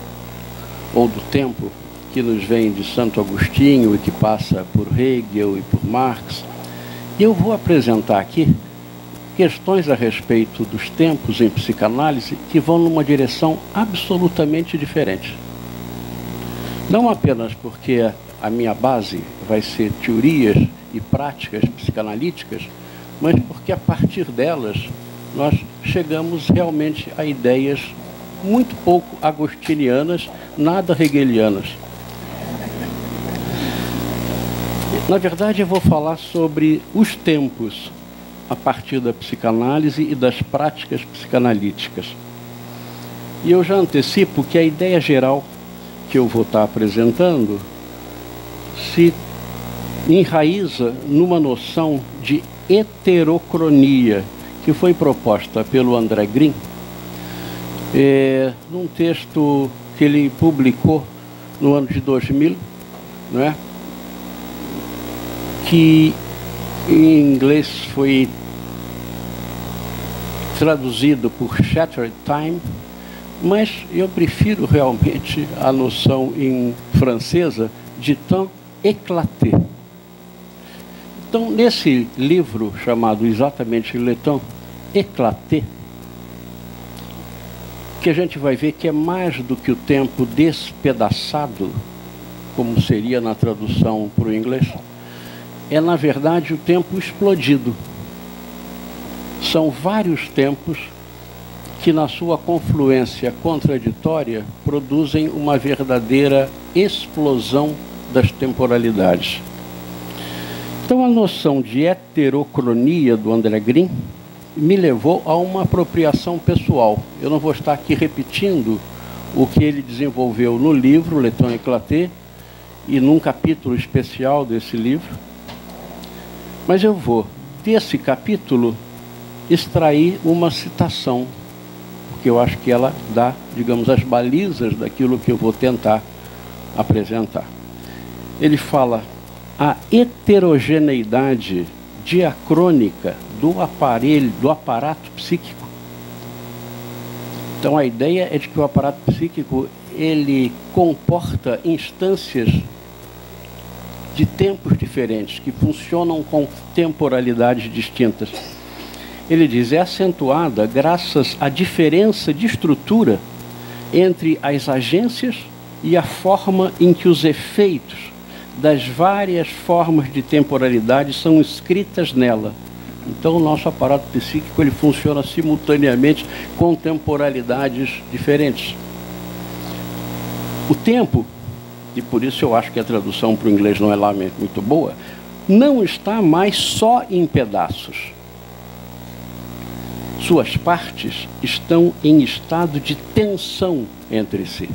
ou do tempo que nos vem de Santo Agostinho e que passa por Hegel e por Marx eu vou apresentar aqui questões a respeito dos tempos em psicanálise que vão numa direção absolutamente diferente. Não apenas porque a minha base vai ser teorias e práticas psicanalíticas, mas porque a partir delas nós chegamos realmente a ideias muito pouco agostinianas, nada hegelianas. Na verdade, eu vou falar sobre os tempos a partir da psicanálise e das práticas psicanalíticas. E eu já antecipo que a ideia geral que eu vou estar apresentando se enraiza numa noção de heterocronia que foi proposta pelo André Green é, num texto que ele publicou no ano de 2000, não é? Que em inglês foi traduzido por Shattered Time, mas eu prefiro realmente a noção em francesa de temps éclaté. Então, nesse livro chamado exatamente Le temps éclaté, que a gente vai ver que é mais do que o tempo despedaçado, como seria na tradução para o inglês, é na verdade o tempo explodido. São vários tempos que, na sua confluência contraditória, produzem uma verdadeira explosão das temporalidades. Então, a noção de heterocronia do André Green me levou a uma apropriação pessoal. Eu não vou estar aqui repetindo o que ele desenvolveu no livro Leton Eclaté e num capítulo especial desse livro, mas eu vou desse capítulo extrair uma citação, porque eu acho que ela dá, digamos, as balizas daquilo que eu vou tentar apresentar. Ele fala a heterogeneidade diacrônica do aparelho, do aparato psíquico. Então a ideia é de que o aparato psíquico ele comporta instâncias de tempos diferentes que funcionam com temporalidades distintas. Ele diz é acentuada graças à diferença de estrutura entre as agências e a forma em que os efeitos das várias formas de temporalidade são escritas nela. Então, o nosso aparato psíquico ele funciona simultaneamente com temporalidades diferentes. O tempo, e por isso eu acho que a tradução para o inglês não é lá muito boa, não está mais só em pedaços. Suas partes estão em estado de tensão entre si.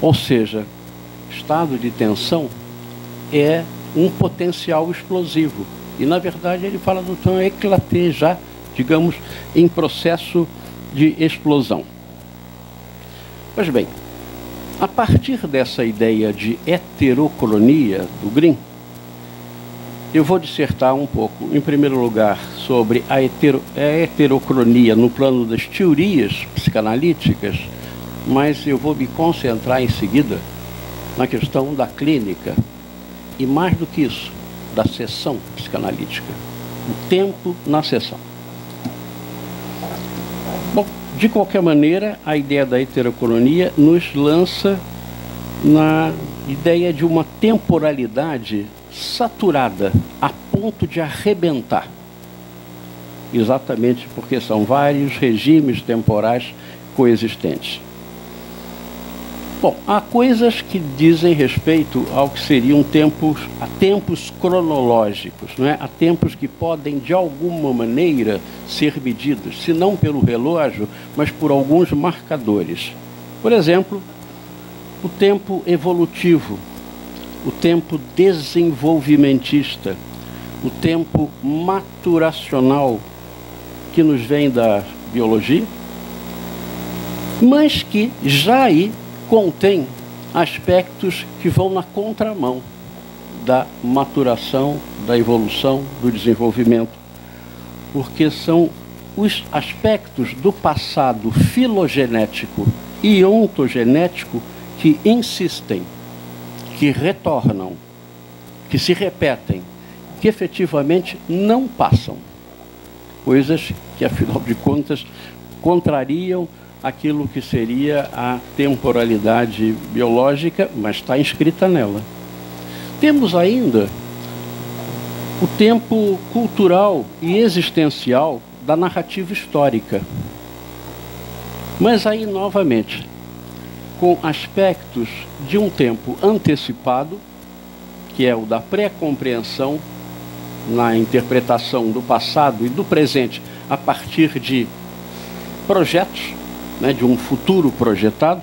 Ou seja, estado de tensão é um potencial explosivo. E, na verdade, ele fala do tom éclaté já, digamos, em processo de explosão. Pois bem, a partir dessa ideia de heterocronia do Green, eu vou dissertar um pouco, em primeiro lugar, sobre a, hetero, a heterocronia no plano das teorias psicanalíticas, mas eu vou me concentrar em seguida na questão da clínica e, mais do que isso, da sessão psicanalítica. O tempo na sessão. De qualquer maneira, a ideia da heterocolonia nos lança na ideia de uma temporalidade saturada a ponto de arrebentar. Exatamente porque são vários regimes temporais coexistentes. Bom, há coisas que dizem respeito ao que seriam tempos, a tempos cronológicos, não é? a tempos que podem, de alguma maneira, ser medidos, se não pelo relógio, mas por alguns marcadores. Por exemplo, o tempo evolutivo, o tempo desenvolvimentista, o tempo maturacional, que nos vem da biologia, mas que já aí contém aspectos que vão na contramão da maturação, da evolução, do desenvolvimento, porque são os aspectos do passado filogenético e ontogenético que insistem, que retornam, que se repetem, que efetivamente não passam. Coisas que, afinal de contas, contrariam aquilo que seria a temporalidade biológica, mas está inscrita nela. Temos ainda o tempo cultural e existencial da narrativa histórica. Mas aí, novamente, com aspectos de um tempo antecipado, que é o da pré-compreensão na interpretação do passado e do presente a partir de projetos né, de um futuro projetado,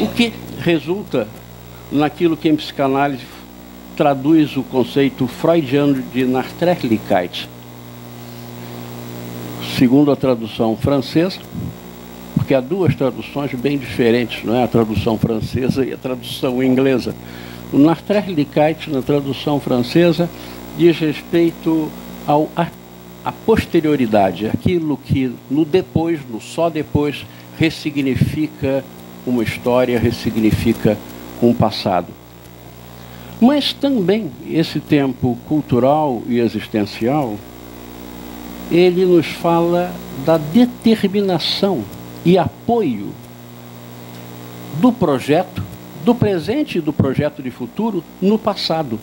o que resulta naquilo que em psicanálise traduz o conceito freudiano de Nachtrechlichkeit. Segundo a tradução francesa, porque há duas traduções bem diferentes, não é? A tradução francesa e a tradução inglesa. O Nachtrechlichkeit, na tradução francesa, diz respeito ao a, posterioridade, aquilo que no depois, no só depois, ressignifica uma história, ressignifica um passado. Mas também esse tempo cultural e existencial, ele nos fala da determinação e apoio do projeto, do presente e do projeto de futuro no passado.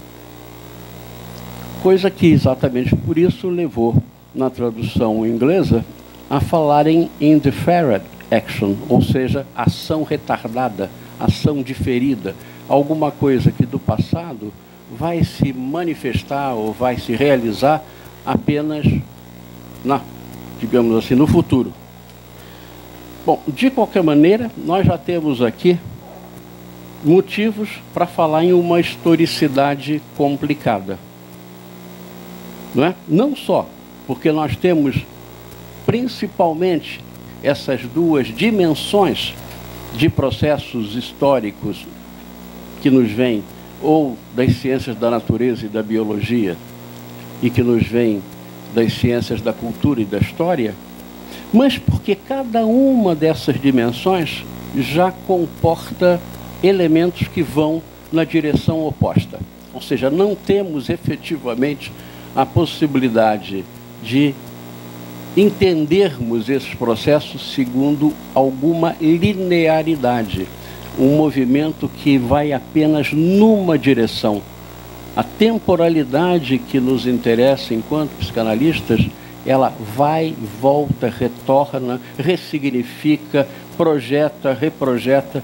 Coisa que exatamente por isso levou, na tradução inglesa, a falarem in deferred action, ou seja, ação retardada, ação diferida, alguma coisa que do passado vai se manifestar ou vai se realizar apenas na, digamos assim, no futuro. Bom, de qualquer maneira, nós já temos aqui motivos para falar em uma historicidade complicada. Não é? Não só porque nós temos principalmente essas duas dimensões de processos históricos que nos vêm ou das ciências da natureza e da biologia e que nos vêm das ciências da cultura e da história, mas porque cada uma dessas dimensões já comporta elementos que vão na direção oposta. Ou seja, não temos efetivamente a possibilidade de entendermos esses processos segundo alguma linearidade, um movimento que vai apenas numa direção. A temporalidade que nos interessa enquanto psicanalistas, ela vai, volta, retorna, ressignifica, projeta, reprojeta.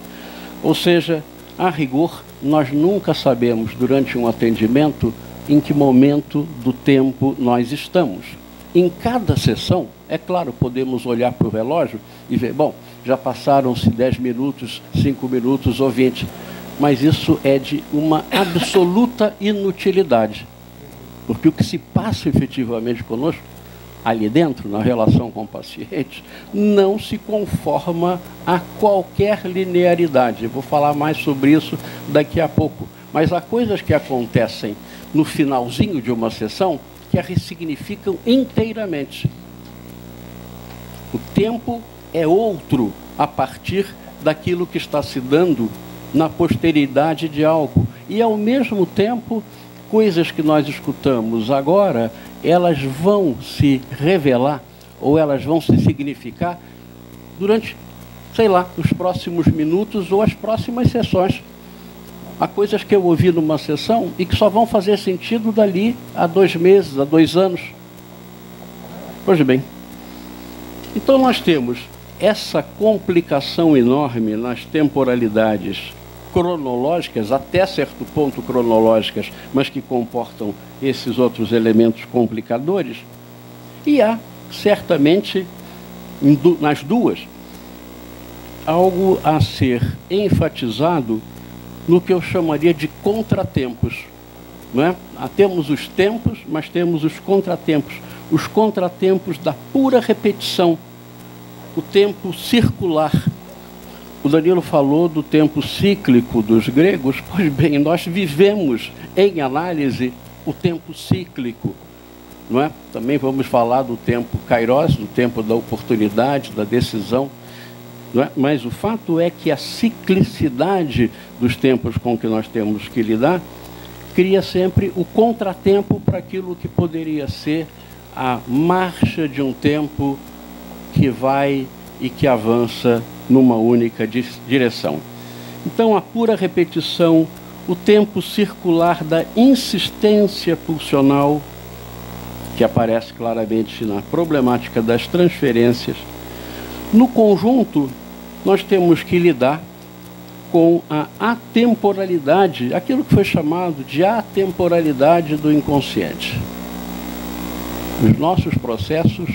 Ou seja, a rigor, nós nunca sabemos durante um atendimento em que momento do tempo nós estamos. Em cada sessão, é claro, podemos olhar para o relógio e ver, bom, já passaram-se 10 minutos, 5 minutos ou 20, mas isso é de uma absoluta inutilidade. Porque o que se passa efetivamente conosco, ali dentro, na relação com o paciente, não se conforma a qualquer linearidade. Eu vou falar mais sobre isso daqui a pouco. Mas há coisas que acontecem no finalzinho de uma sessão que a ressignificam inteiramente. O tempo é outro a partir daquilo que está se dando na posteridade de algo. E, ao mesmo tempo, coisas que nós escutamos agora, elas vão se revelar ou elas vão se significar durante, sei lá, os próximos minutos ou as próximas sessões. Há coisas que eu ouvi numa sessão e que só vão fazer sentido dali a dois meses, a dois anos. Pois bem, então nós temos essa complicação enorme nas temporalidades cronológicas, até certo ponto cronológicas, mas que comportam esses outros elementos complicadores. E há, certamente, nas duas, algo a ser enfatizado no que eu chamaria de contratempos. Não é? Ah, temos os tempos, mas temos os contratempos. Os contratempos da pura repetição, o tempo circular. O Danilo falou do tempo cíclico dos gregos, pois bem, nós vivemos em análise o tempo cíclico. Não é? Também vamos falar do tempo kairos, do tempo da oportunidade, da decisão. É? Mas o fato é que a ciclicidade dos tempos com que nós temos que lidar cria sempre o contratempo para aquilo que poderia ser a marcha de um tempo que vai e que avança numa única direção. Então, a pura repetição, o tempo circular da insistência pulsional, que aparece claramente na problemática das transferências, no conjunto, nós temos que lidar com a atemporalidade, aquilo que foi chamado de atemporalidade do inconsciente. Os nossos processos,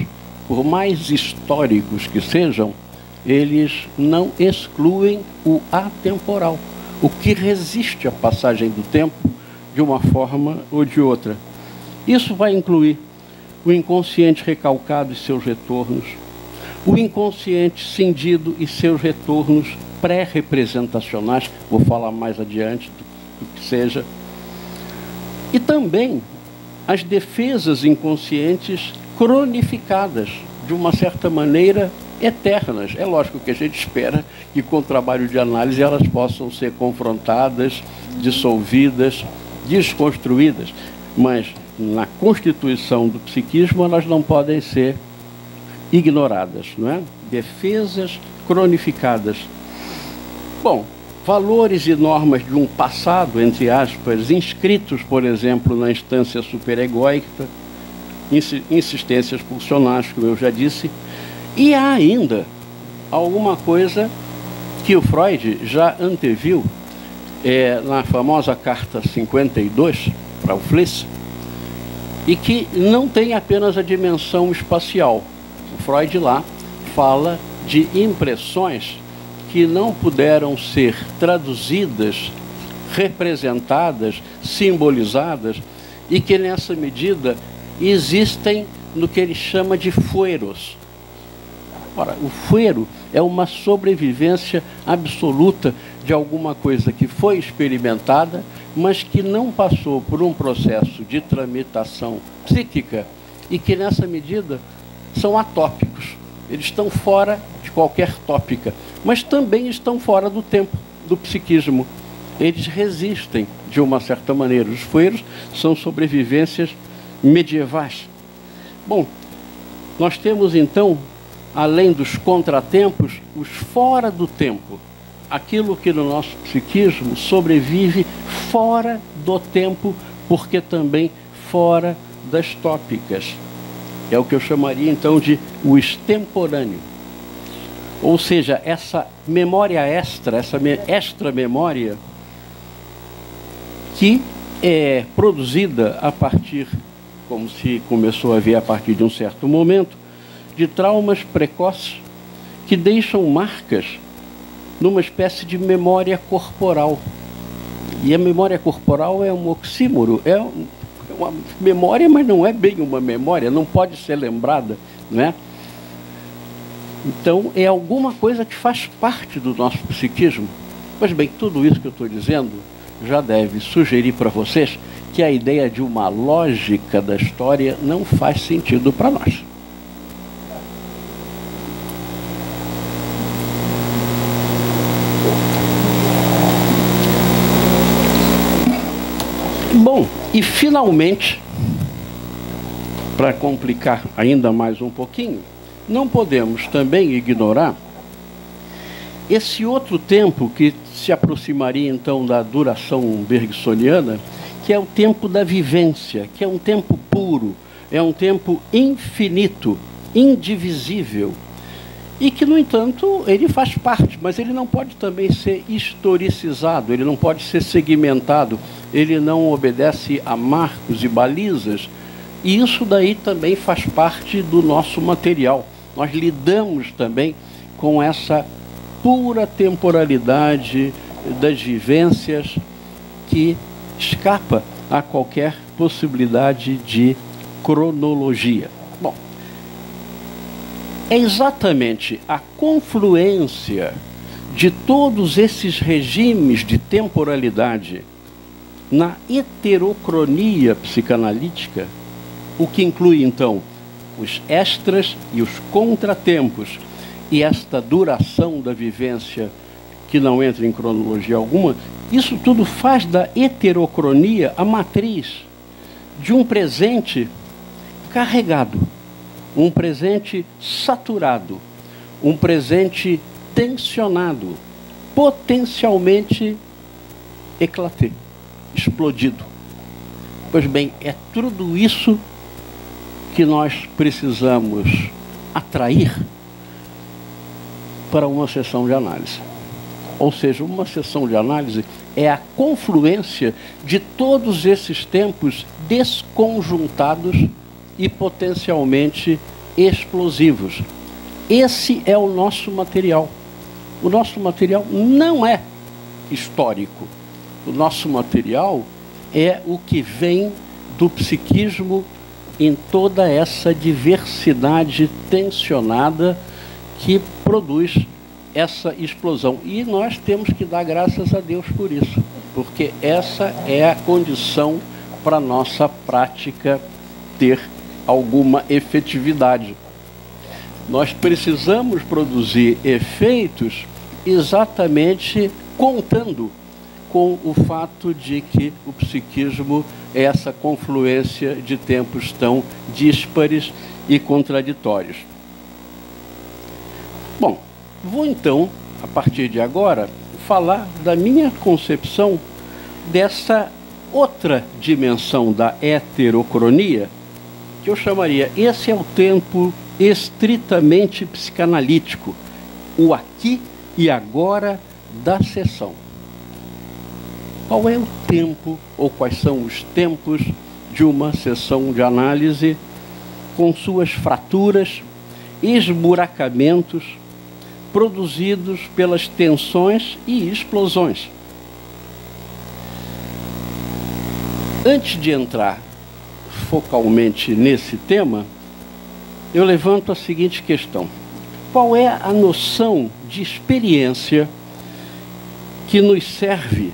por mais históricos que sejam, eles não excluem o atemporal. o que resiste à passagem do tempo de uma forma ou de outra. Isso vai incluir o inconsciente recalcado e seus retornos, o inconsciente cindido e seus retornos pré-representacionais, vou falar mais adiante do, do que seja, e também as defesas inconscientes cronificadas, de uma certa maneira eternas. É lógico que a gente espera que com o trabalho de análise elas possam ser confrontadas, dissolvidas, desconstruídas, mas na constituição do psiquismo elas não podem ser ignoradas, não é? Defesas cronificadas. Bom, valores e normas de um passado, entre aspas, inscritos, por exemplo, na instância superegóica, insistências pulsionais, como eu já disse, e há ainda alguma coisa que o Freud já anteviu é, na famosa carta 52 para o Fliss, e que não tem apenas a dimensão espacial. Freud lá fala de impressões que não puderam ser traduzidas, representadas, simbolizadas e que nessa medida existem no que ele chama de fueros. Ora, o fuero é uma sobrevivência absoluta de alguma coisa que foi experimentada, mas que não passou por um processo de tramitação psíquica e que nessa medida são atópicos. Eles estão fora de qualquer tópica, mas também estão fora do tempo do psiquismo. Eles resistem de uma certa maneira. Os fueiros são sobrevivências medievais. Bom, nós temos então, além dos contratempos, os fora do tempo. Aquilo que no nosso psiquismo sobrevive fora do tempo, porque também fora das tópicas. É o que eu chamaria então de o extemporâneo. Ou seja, essa memória extra, essa extra memória que é produzida a partir, como se começou a ver a partir de um certo momento, de traumas precoces que deixam marcas numa espécie de memória corporal. E a memória corporal é um oxímoro, é uma memória, mas não é bem uma memória, não pode ser lembrada, né? Então, é alguma coisa que faz parte do nosso psiquismo. Pois bem, tudo isso que eu estou dizendo já deve sugerir para vocês que a ideia de uma lógica da história não faz sentido para nós. Bom, e finalmente, para complicar ainda mais um pouquinho, não podemos também ignorar esse outro tempo que se aproximaria então da duração bergsoniana, que é o tempo da vivência, que é um tempo puro, é um tempo infinito, indivisível, e que, no entanto, ele faz parte, mas ele não pode também ser historicizado, ele não pode ser segmentado, ele não obedece a marcos e balizas, e isso daí também faz parte do nosso material. Nós lidamos também com essa pura temporalidade das vivências que escapa a qualquer possibilidade de cronologia. É exatamente a confluência de todos esses regimes de temporalidade na heterocronia psicanalítica, o que inclui então os extras e os contratempos e esta duração da vivência que não entra em cronologia alguma, isso tudo faz da heterocronia a matriz de um presente carregado um presente saturado, um presente tensionado, potencialmente eclaté, explodido. Pois bem, é tudo isso que nós precisamos atrair para uma sessão de análise. Ou seja, uma sessão de análise é a confluência de todos esses tempos desconjuntados e potencialmente explosivos. Esse é o nosso material. O nosso material não é histórico. O nosso material é o que vem do psiquismo em toda essa diversidade tensionada que produz essa explosão. E nós temos que dar graças a Deus por isso, porque essa é a condição para nossa prática ter alguma efetividade. Nós precisamos produzir efeitos exatamente contando com o fato de que o psiquismo é essa confluência de tempos tão díspares e contraditórios. Bom, vou então, a partir de agora, falar da minha concepção dessa outra dimensão da heterocronia, que eu chamaria esse é o tempo estritamente psicanalítico, o aqui e agora da sessão. Qual é o tempo ou quais são os tempos de uma sessão de análise com suas fraturas, esburacamentos produzidos pelas tensões e explosões? Antes de entrar focalmente nesse tema, eu levanto a seguinte questão: qual é a noção de experiência que nos serve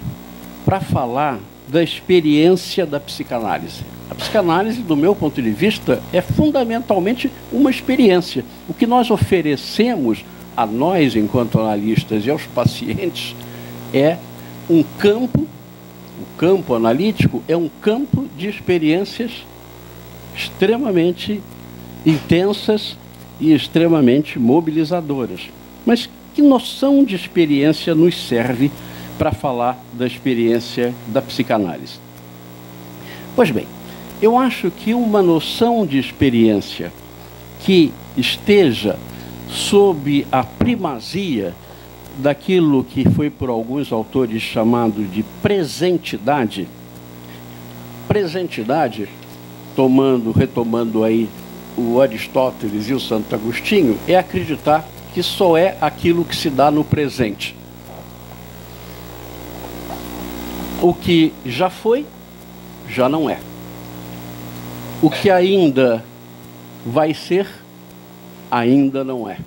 para falar da experiência da psicanálise? A psicanálise, do meu ponto de vista, é fundamentalmente uma experiência. O que nós oferecemos a nós, enquanto analistas, e aos pacientes, é um campo o campo analítico é um campo de experiências extremamente intensas e extremamente mobilizadoras. Mas que noção de experiência nos serve para falar da experiência da psicanálise? Pois bem, eu acho que uma noção de experiência que esteja sob a primazia daquilo que foi por alguns autores chamado de presentidade. Presentidade, tomando, retomando aí o Aristóteles e o Santo Agostinho, é acreditar que só é aquilo que se dá no presente. O que já foi, já não é. O que ainda vai ser, ainda não é.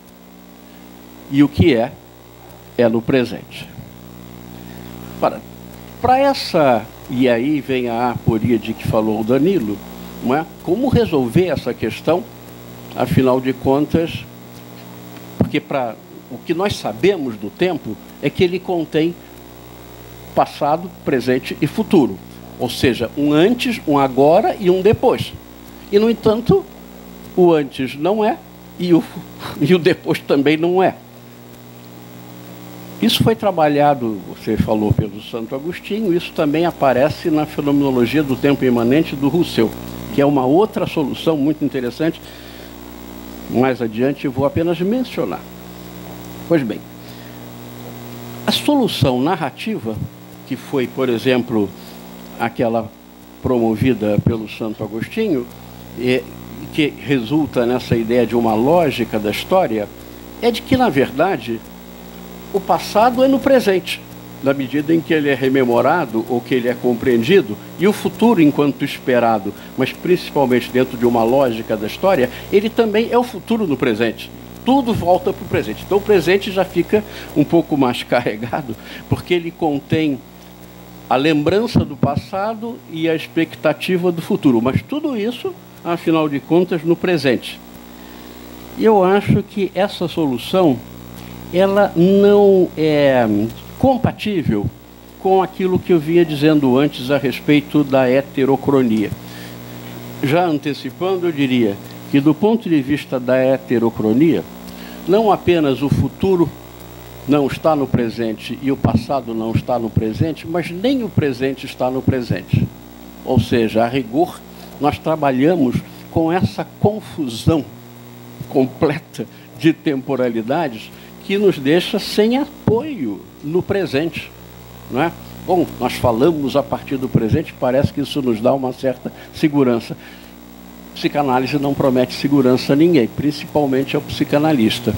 E o que é, é no presente. Para essa, e aí vem a aporia de que falou o Danilo, não é? como resolver essa questão, afinal de contas, porque para o que nós sabemos do tempo é que ele contém passado, presente e futuro. Ou seja, um antes, um agora e um depois. E, no entanto, o antes não é e o, e o depois também não é. Isso foi trabalhado, você falou, pelo Santo Agostinho, isso também aparece na fenomenologia do tempo imanente do Rousseau, que é uma outra solução muito interessante. Mais adiante vou apenas mencionar. Pois bem, a solução narrativa, que foi, por exemplo, aquela promovida pelo Santo Agostinho, e que resulta nessa ideia de uma lógica da história, é de que, na verdade, o passado é no presente, na medida em que ele é rememorado ou que ele é compreendido, e o futuro enquanto esperado, mas principalmente dentro de uma lógica da história, ele também é o futuro no presente. Tudo volta para o presente. Então o presente já fica um pouco mais carregado, porque ele contém a lembrança do passado e a expectativa do futuro. Mas tudo isso, afinal de contas, no presente. E eu acho que essa solução ela não é compatível com aquilo que eu vinha dizendo antes a respeito da heterocronia. Já antecipando, eu diria que, do ponto de vista da heterocronia, não apenas o futuro não está no presente e o passado não está no presente, mas nem o presente está no presente. Ou seja, a rigor, nós trabalhamos com essa confusão completa de temporalidades que nos deixa sem apoio no presente. Não é? Bom, nós falamos a partir do presente, parece que isso nos dá uma certa segurança. Psicanálise não promete segurança a ninguém, principalmente ao psicanalista.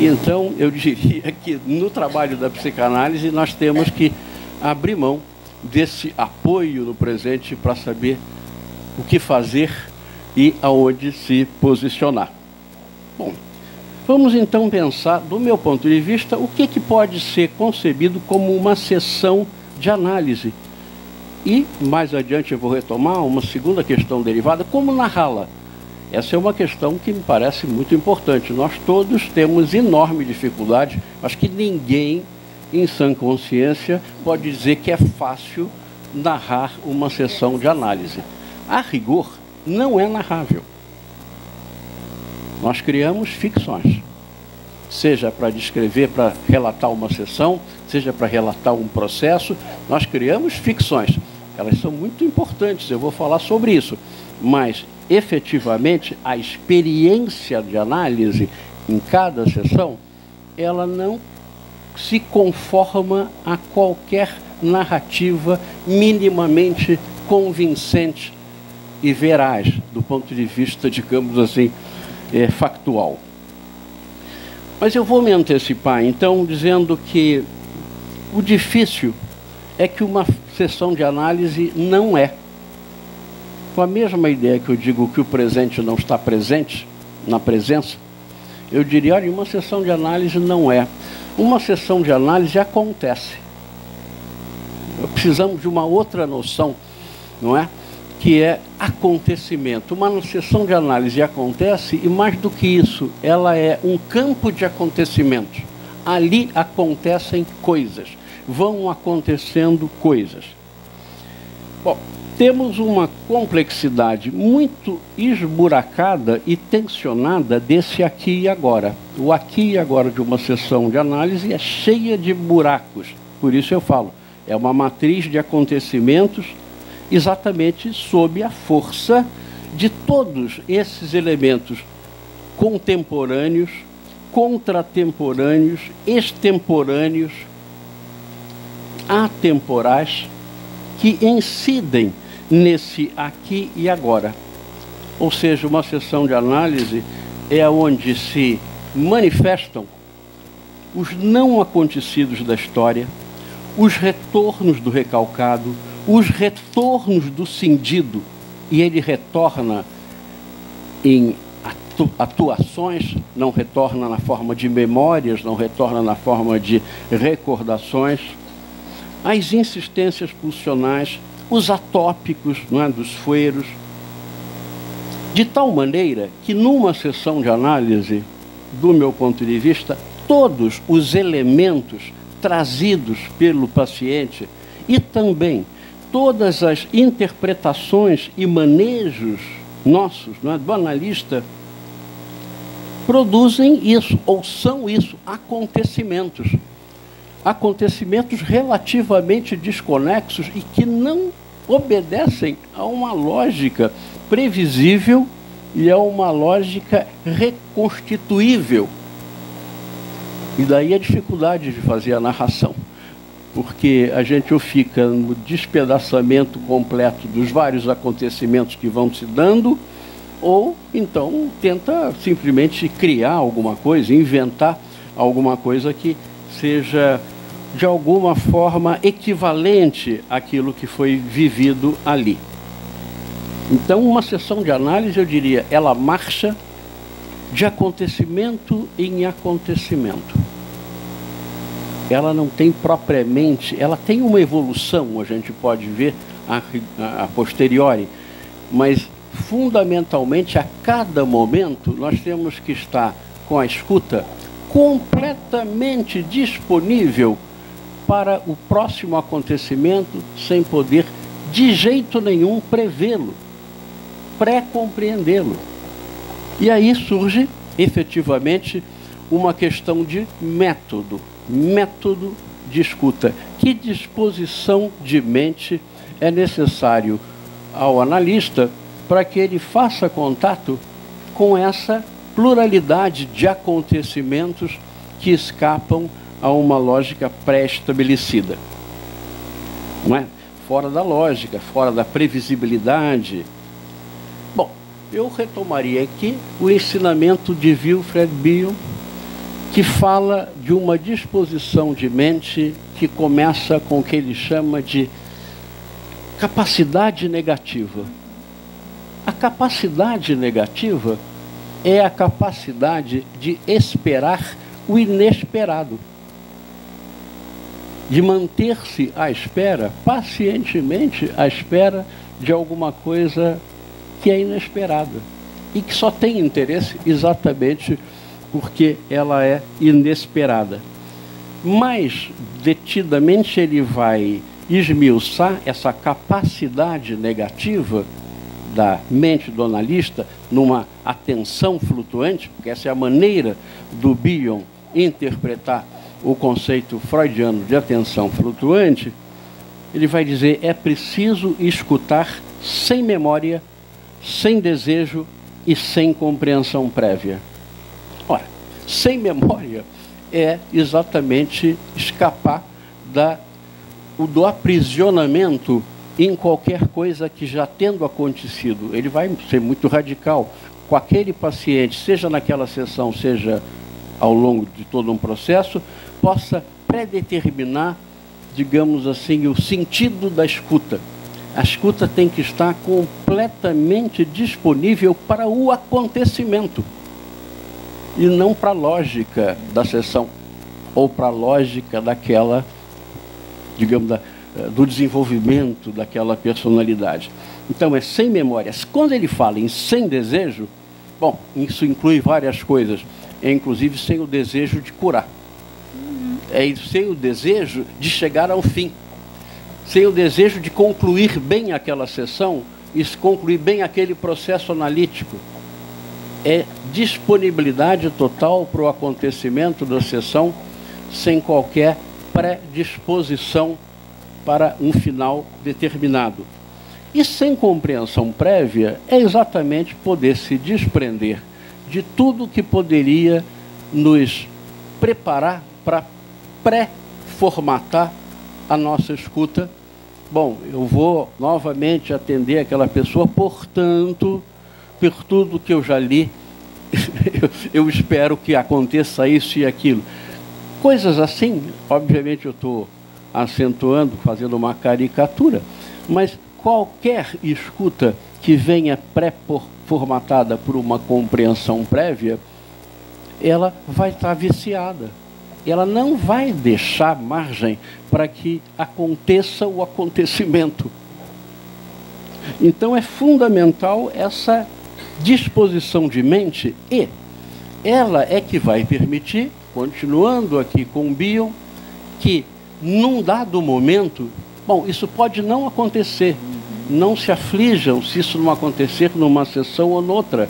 Então, eu diria que no trabalho da psicanálise nós temos que abrir mão desse apoio no presente para saber o que fazer e aonde se posicionar. Bom, vamos então pensar, do meu ponto de vista, o que, que pode ser concebido como uma sessão de análise. E mais adiante eu vou retomar uma segunda questão derivada, como narrá-la. Essa é uma questão que me parece muito importante. Nós todos temos enorme dificuldade, acho que ninguém em sã consciência pode dizer que é fácil narrar uma sessão de análise. A rigor, não é narrável. Nós criamos ficções, seja para descrever, para relatar uma sessão, seja para relatar um processo, nós criamos ficções. Elas são muito importantes, eu vou falar sobre isso. Mas, efetivamente, a experiência de análise em cada sessão, ela não se conforma a qualquer narrativa minimamente convincente e veraz, do ponto de vista, digamos assim, é, factual. Mas eu vou me antecipar, então, dizendo que o difícil é que uma sessão de análise não é. Com a mesma ideia que eu digo que o presente não está presente, na presença, eu diria, olha, uma sessão de análise não é. Uma sessão de análise acontece. Precisamos de uma outra noção, não é? Que é acontecimento. Uma sessão de análise acontece e mais do que isso, ela é um campo de acontecimento. Ali acontecem coisas, vão acontecendo coisas. Bom, temos uma complexidade muito esburacada e tensionada desse aqui e agora. O aqui e agora de uma sessão de análise é cheia de buracos. Por isso eu falo, é uma matriz de acontecimentos exatamente sob a força de todos esses elementos contemporâneos, contratemporâneos, extemporâneos, atemporais, que incidem nesse aqui e agora. Ou seja, uma sessão de análise é onde se manifestam os não acontecidos da história, os retornos do recalcado, os retornos do cindido, e ele retorna em atuações, não retorna na forma de memórias, não retorna na forma de recordações, as insistências pulsionais, os atópicos não é, dos fueiros, de tal maneira que numa sessão de análise, do meu ponto de vista, todos os elementos trazidos pelo paciente e também todas as interpretações e manejos nossos, não é, do analista, produzem isso, ou são isso, acontecimentos acontecimentos relativamente desconexos e que não obedecem a uma lógica previsível e a uma lógica reconstituível. E daí a dificuldade de fazer a narração, porque a gente ou fica no despedaçamento completo dos vários acontecimentos que vão se dando, ou então tenta simplesmente criar alguma coisa, inventar alguma coisa que seja de alguma forma equivalente àquilo que foi vivido ali. Então, uma sessão de análise, eu diria, ela marcha de acontecimento em acontecimento. Ela não tem propriamente, ela tem uma evolução, a gente pode ver a, a, posteriori, mas fundamentalmente a cada momento nós temos que estar com a escuta completamente disponível para o próximo acontecimento sem poder de jeito nenhum prevê-lo, pré-compreendê-lo. E aí surge efetivamente uma questão de método, método de escuta. Que disposição de mente é necessário ao analista para que ele faça contato com essa pluralidade de acontecimentos que escapam a uma lógica pré-estabelecida. Não é? Fora da lógica, fora da previsibilidade. Bom, eu retomaria aqui o ensinamento de Wilfred Bion, que fala de uma disposição de mente que começa com o que ele chama de capacidade negativa. A capacidade negativa é a capacidade de esperar o inesperado, de manter-se à espera, pacientemente à espera de alguma coisa que é inesperada e que só tem interesse exatamente porque ela é inesperada. Mais detidamente ele vai esmiuçar essa capacidade negativa da mente do analista numa atenção flutuante, porque essa é a maneira do Bion interpretar o conceito freudiano de atenção flutuante, ele vai dizer é preciso escutar sem memória, sem desejo e sem compreensão prévia. Sem memória é exatamente escapar da, do aprisionamento em qualquer coisa que já tendo acontecido. Ele vai ser muito radical com aquele paciente, seja naquela sessão, seja ao longo de todo um processo, possa predeterminar, digamos assim, o sentido da escuta. A escuta tem que estar completamente disponível para o acontecimento e não para a lógica da sessão ou para a lógica daquela, digamos, da, eh, do desenvolvimento daquela personalidade. Então é sem memória. Quando ele fala em sem desejo, bom, isso inclui várias coisas, é inclusive sem o desejo de curar. É sem o desejo de chegar ao fim. Sem o desejo de concluir bem aquela sessão e concluir bem aquele processo analítico é disponibilidade total para o acontecimento da sessão, sem qualquer predisposição para um final determinado. E sem compreensão prévia é exatamente poder se desprender de tudo que poderia nos preparar para pré-formatar a nossa escuta. Bom, eu vou novamente atender aquela pessoa, portanto, por tudo que eu já li, eu, espero que aconteça isso e aquilo. Coisas assim, obviamente eu estou acentuando, fazendo uma caricatura, mas qualquer escuta que venha pré-formatada por uma compreensão prévia, ela vai estar viciada. Ela não vai deixar margem para que aconteça o acontecimento. Então é fundamental essa disposição de mente e ela é que vai permitir, continuando aqui com o Bion, que num dado momento, bom, isso pode não acontecer, não se aflijam se isso não acontecer numa sessão ou noutra,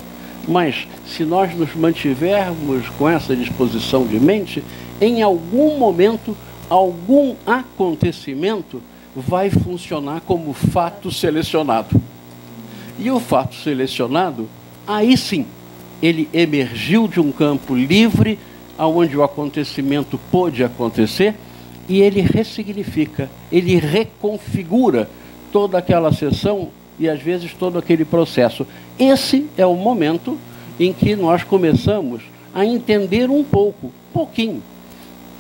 mas se nós nos mantivermos com essa disposição de mente, em algum momento, algum acontecimento vai funcionar como fato selecionado. E o fato selecionado, aí sim, ele emergiu de um campo livre, onde o acontecimento pôde acontecer, e ele ressignifica, ele reconfigura toda aquela sessão e às vezes todo aquele processo. Esse é o momento em que nós começamos a entender um pouco, pouquinho.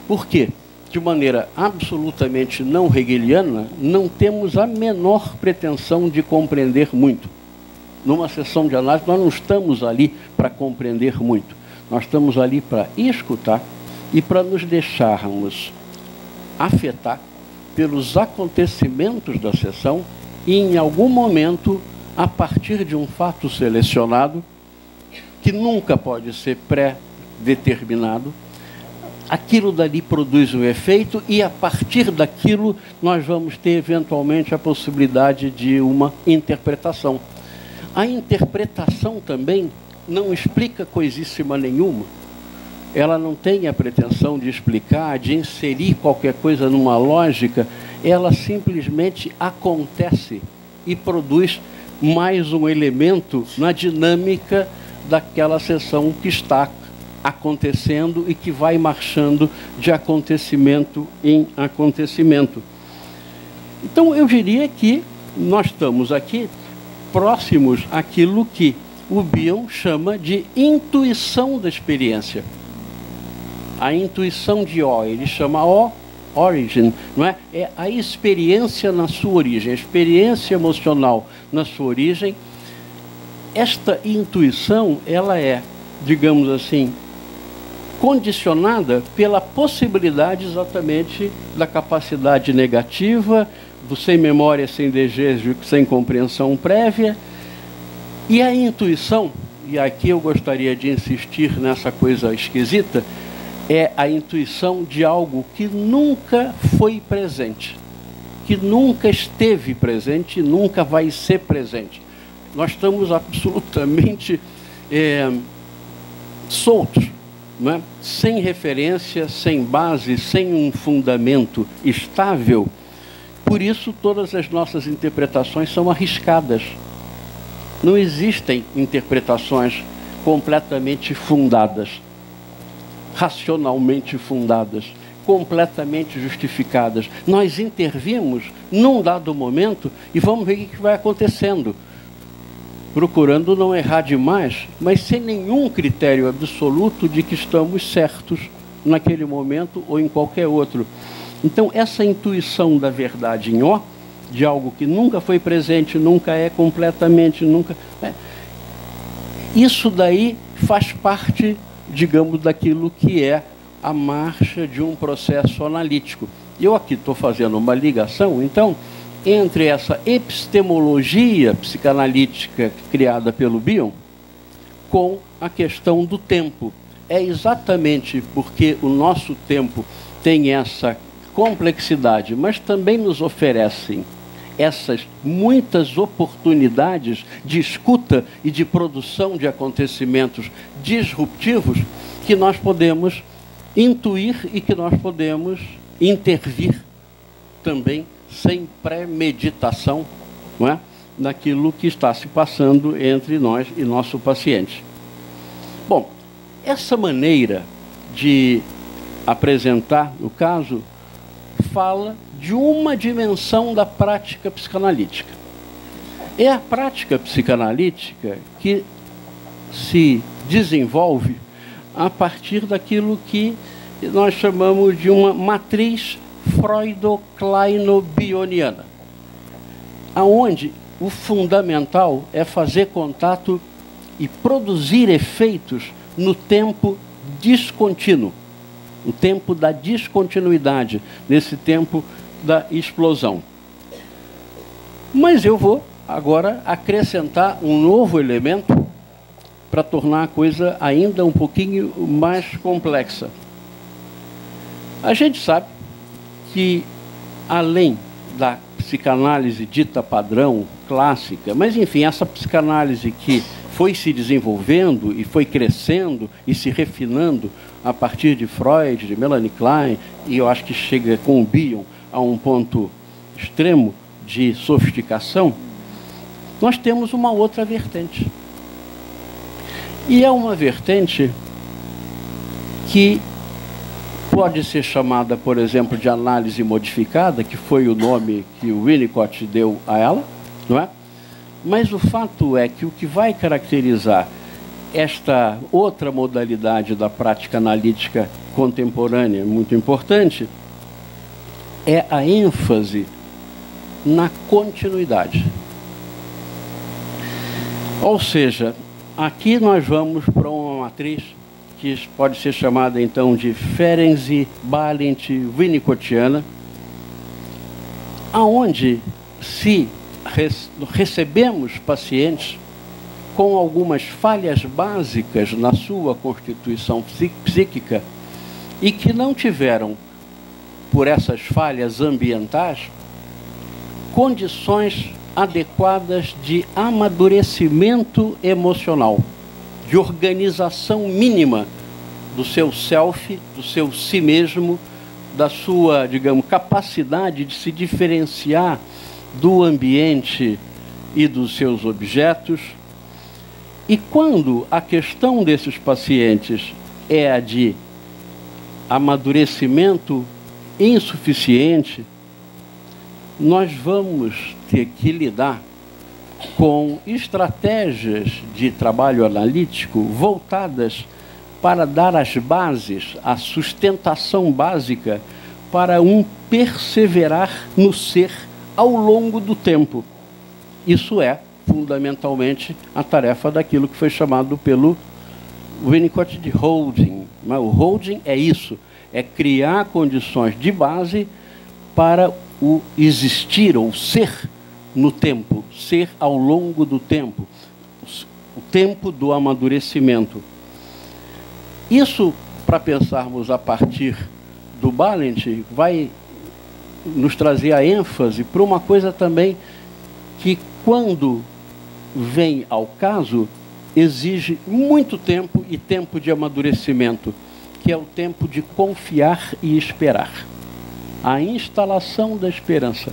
Por quê? De maneira absolutamente não hegeliana, não temos a menor pretensão de compreender muito numa sessão de análise, nós não estamos ali para compreender muito. Nós estamos ali para escutar e para nos deixarmos afetar pelos acontecimentos da sessão e, em algum momento, a partir de um fato selecionado, que nunca pode ser pré-determinado, aquilo dali produz um efeito e, a partir daquilo, nós vamos ter eventualmente a possibilidade de uma interpretação. A interpretação também não explica coisíssima nenhuma. Ela não tem a pretensão de explicar, de inserir qualquer coisa numa lógica. Ela simplesmente acontece e produz mais um elemento na dinâmica daquela sessão que está acontecendo e que vai marchando de acontecimento em acontecimento. Então eu diria que nós estamos aqui próximos àquilo que o Bion chama de intuição da experiência. a intuição de O, ele chama O origin, não é? É a experiência na sua origem, a experiência emocional na sua origem. Esta intuição, ela é, digamos assim, condicionada pela possibilidade exatamente da capacidade negativa, do sem memória, sem desejo, sem compreensão prévia. E a intuição, e aqui eu gostaria de insistir nessa coisa esquisita, é a intuição de algo que nunca foi presente, que nunca esteve presente e nunca vai ser presente. Nós estamos absolutamente é, soltos é? sem referência, sem base, sem um fundamento estável. Por isso, todas as nossas interpretações são arriscadas. Não existem interpretações completamente fundadas, racionalmente fundadas, completamente justificadas. Nós intervimos num dado momento e vamos ver o que vai acontecendo procurando não errar demais, mas sem nenhum critério absoluto de que estamos certos naquele momento ou em qualquer outro. Então, essa intuição da verdade em ó, de algo que nunca foi presente, nunca é completamente, nunca. É, isso daí faz parte, digamos, daquilo que é a marcha de um processo analítico. Eu aqui estou fazendo uma ligação, então entre essa epistemologia psicanalítica criada pelo Bion com a questão do tempo. É exatamente porque o nosso tempo tem essa complexidade, mas também nos oferecem essas muitas oportunidades de escuta e de produção de acontecimentos disruptivos que nós podemos intuir e que nós podemos intervir também sem premeditação não é? naquilo que está se passando entre nós e nosso paciente. Bom, essa maneira de apresentar o caso fala de uma dimensão da prática psicanalítica. É a prática psicanalítica que se desenvolve a partir daquilo que nós chamamos de uma matriz freudo-kleino-bioniana, aonde o fundamental é fazer contato e produzir efeitos no tempo descontínuo, o tempo da descontinuidade, nesse tempo da explosão. Mas eu vou agora acrescentar um novo elemento para tornar a coisa ainda um pouquinho mais complexa. A gente sabe que, além da psicanálise dita padrão, clássica, mas enfim, essa psicanálise que foi se desenvolvendo e foi crescendo e se refinando a partir de Freud, de Melanie Klein, e eu acho que chega com o Bion a um ponto extremo de sofisticação, nós temos uma outra vertente. E é uma vertente que pode ser chamada, por exemplo, de análise modificada, que foi o nome que o Winnicott deu a ela, não é? Mas o fato é que o que vai caracterizar esta outra modalidade da prática analítica contemporânea, muito importante, é a ênfase na continuidade. Ou seja, aqui nós vamos para uma matriz que pode ser chamada então de Ferenczi Balint Winnicottiana, aonde se recebemos pacientes com algumas falhas básicas na sua constituição psíquica e que não tiveram, por essas falhas ambientais, condições adequadas de amadurecimento emocional de organização mínima do seu self, do seu si mesmo, da sua, digamos, capacidade de se diferenciar do ambiente e dos seus objetos. E quando a questão desses pacientes é a de amadurecimento insuficiente, nós vamos ter que lidar com estratégias de trabalho analítico voltadas para dar as bases, a sustentação básica para um perseverar no ser ao longo do tempo. Isso é fundamentalmente a tarefa daquilo que foi chamado pelo Winnicott de holding. O holding é isso, é criar condições de base para o existir ou ser no tempo, ser ao longo do tempo, o tempo do amadurecimento. Isso, para pensarmos a partir do Balint, vai nos trazer a ênfase para uma coisa também que, quando vem ao caso, exige muito tempo e tempo de amadurecimento, que é o tempo de confiar e esperar. A instalação da esperança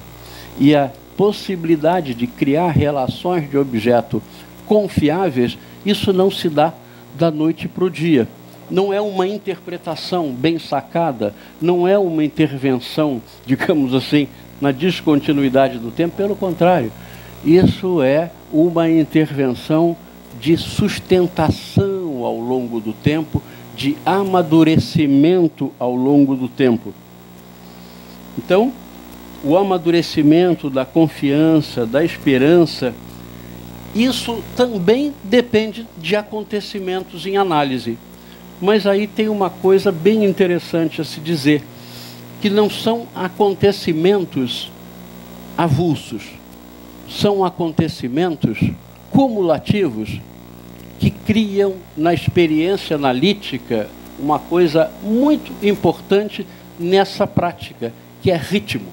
e a possibilidade de criar relações de objeto confiáveis, isso não se dá da noite para o dia. Não é uma interpretação bem sacada, não é uma intervenção, digamos assim, na descontinuidade do tempo, pelo contrário, isso é uma intervenção de sustentação ao longo do tempo, de amadurecimento ao longo do tempo. Então, o amadurecimento da confiança, da esperança, isso também depende de acontecimentos em análise. Mas aí tem uma coisa bem interessante a se dizer, que não são acontecimentos avulsos, são acontecimentos cumulativos que criam na experiência analítica uma coisa muito importante nessa prática, que é ritmo.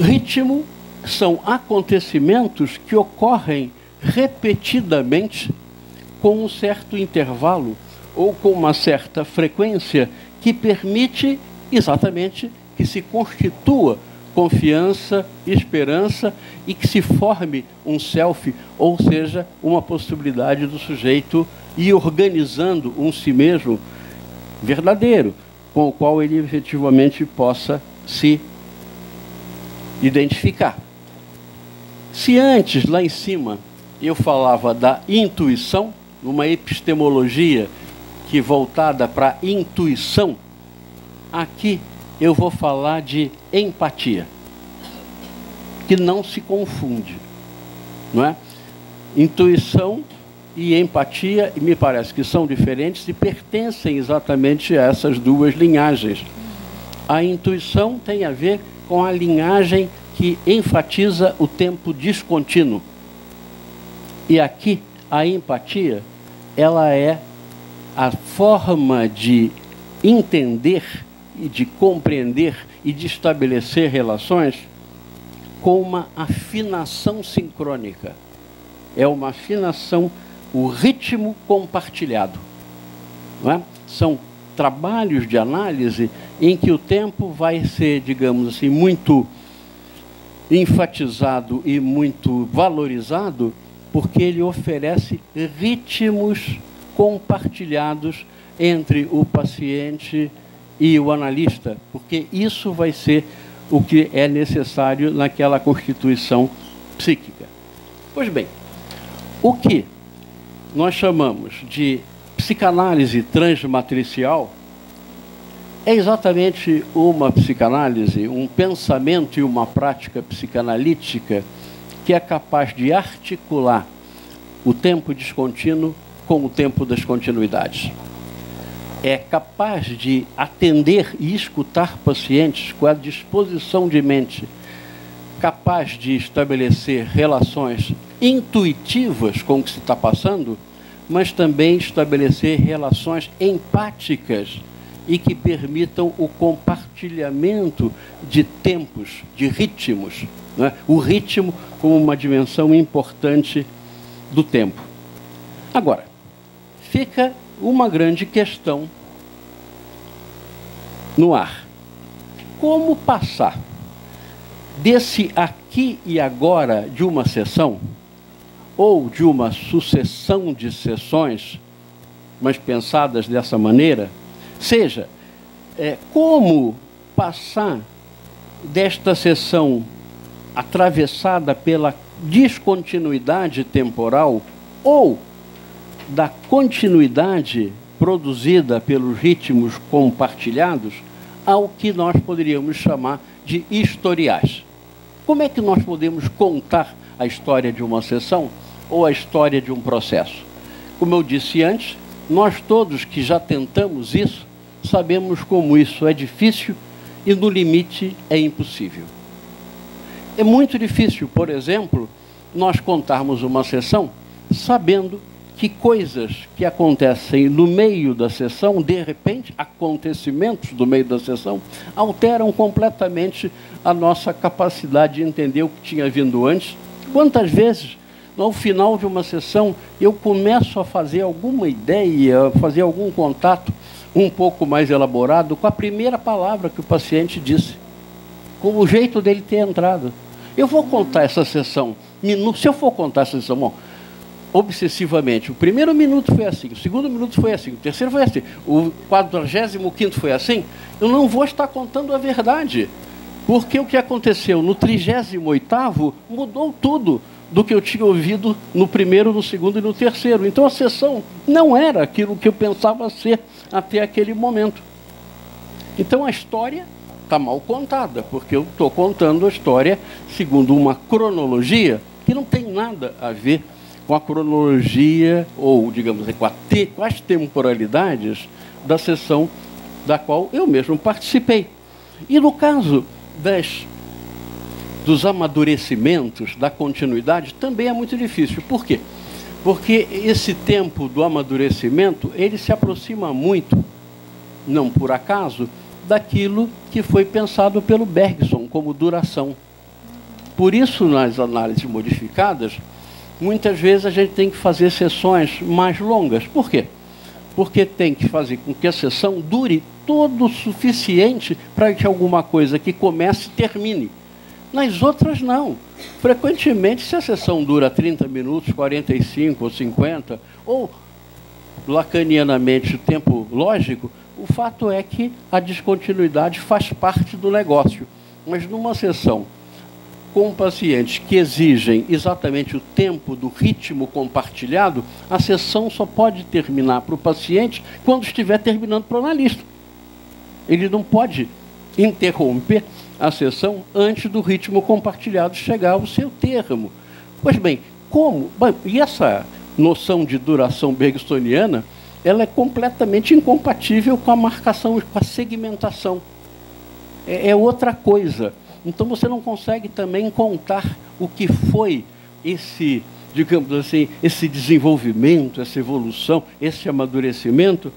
Ritmo são acontecimentos que ocorrem repetidamente com um certo intervalo ou com uma certa frequência que permite exatamente que se constitua confiança, esperança e que se forme um self, ou seja, uma possibilidade do sujeito ir organizando um si mesmo verdadeiro, com o qual ele efetivamente possa se identificar. Se antes, lá em cima, eu falava da intuição, numa epistemologia que voltada para intuição, aqui eu vou falar de empatia, que não se confunde, não é? Intuição e empatia, me parece que são diferentes e pertencem exatamente a essas duas linhagens. A intuição tem a ver com a linhagem que enfatiza o tempo descontínuo. E aqui a empatia ela é a forma de entender e de compreender e de estabelecer relações com uma afinação sincrônica. É uma afinação, o ritmo compartilhado. É? São trabalhos de análise em que o tempo vai ser, digamos assim, muito enfatizado e muito valorizado porque ele oferece ritmos compartilhados entre o paciente e o analista, porque isso vai ser o que é necessário naquela constituição psíquica. Pois bem, o que nós chamamos de psicanálise transmatricial é exatamente uma psicanálise, um pensamento e uma prática psicanalítica que é capaz de articular o tempo descontínuo com o tempo das continuidades. É capaz de atender e escutar pacientes com a disposição de mente, capaz de estabelecer relações intuitivas com o que se está passando, mas também estabelecer relações empáticas e que permitam o compartilhamento de tempos, de ritmos né? o ritmo como uma dimensão importante do tempo. Agora, fica uma grande questão no ar. Como passar desse aqui e agora de uma sessão, ou de uma sucessão de sessões, mas pensadas dessa maneira, seja, é, como passar desta sessão atravessada pela descontinuidade temporal ou da continuidade produzida pelos ritmos compartilhados ao que nós poderíamos chamar de historiais. Como é que nós podemos contar a história de uma sessão ou a história de um processo? Como eu disse antes, nós todos que já tentamos isso, sabemos como isso é difícil e no limite é impossível. É muito difícil, por exemplo, nós contarmos uma sessão sabendo que coisas que acontecem no meio da sessão, de repente, acontecimentos do meio da sessão, alteram completamente a nossa capacidade de entender o que tinha vindo antes. Quantas vezes, no final de uma sessão, eu começo a fazer alguma ideia, fazer algum contato um pouco mais elaborado com a primeira palavra que o paciente disse, com o jeito dele ter entrado. Eu vou contar essa sessão, se eu for contar essa sessão, bom, obsessivamente. O primeiro minuto foi assim, o segundo minuto foi assim, o terceiro foi assim, o quadragésimo quinto foi assim. Eu não vou estar contando a verdade, porque o que aconteceu no trigésimo oitavo mudou tudo do que eu tinha ouvido no primeiro, no segundo e no terceiro. Então a sessão não era aquilo que eu pensava ser até aquele momento. Então a história está mal contada, porque eu estou contando a história segundo uma cronologia que não tem nada a ver com a cronologia, ou, digamos assim, com, te, com as temporalidades da sessão da qual eu mesmo participei. E no caso das, dos amadurecimentos, da continuidade, também é muito difícil. Por quê? Porque esse tempo do amadurecimento, ele se aproxima muito, não por acaso, daquilo que foi pensado pelo Bergson como duração. Por isso, nas análises modificadas, muitas vezes a gente tem que fazer sessões mais longas. Por quê? Porque tem que fazer com que a sessão dure todo o suficiente para que alguma coisa que comece termine. Nas outras, não. Frequentemente, se a sessão dura 30 minutos, 45 ou 50, ou lacanianamente o tempo lógico, o fato é que a descontinuidade faz parte do negócio. Mas numa sessão com pacientes que exigem exatamente o tempo do ritmo compartilhado, a sessão só pode terminar para o paciente quando estiver terminando para o analista. Ele não pode interromper a sessão antes do ritmo compartilhado chegar ao seu termo. Pois bem, como? E essa noção de duração bergsoniana, ela é completamente incompatível com a marcação, com a segmentação. É, é outra coisa. Então você não consegue também contar o que foi esse, digamos assim, esse desenvolvimento, essa evolução, esse amadurecimento,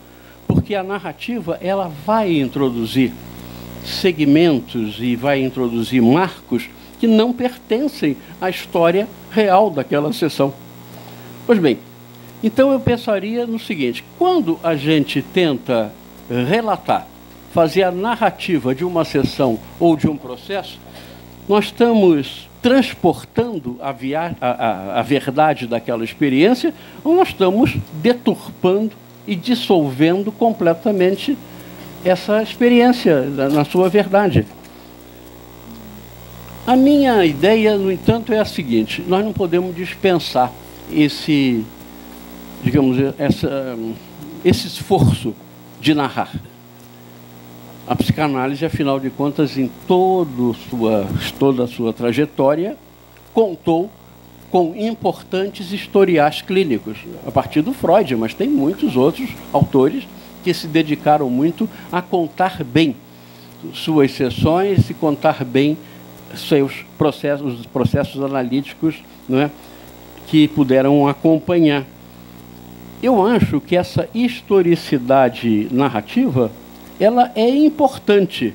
porque a narrativa ela vai introduzir segmentos e vai introduzir marcos que não pertencem à história real daquela sessão. Pois bem, então eu pensaria no seguinte: quando a gente tenta relatar fazer a narrativa de uma sessão ou de um processo, nós estamos transportando a, a, a, a verdade daquela experiência ou nós estamos deturpando e dissolvendo completamente essa experiência na sua verdade. A minha ideia, no entanto, é a seguinte: nós não podemos dispensar esse, digamos, essa, esse esforço de narrar. A psicanálise, afinal de contas, em todo sua, toda a sua trajetória, contou com importantes historiais clínicos, a partir do Freud, mas tem muitos outros autores que se dedicaram muito a contar bem suas sessões e contar bem seus processos, os processos analíticos não é, que puderam acompanhar. Eu acho que essa historicidade narrativa ela é importante,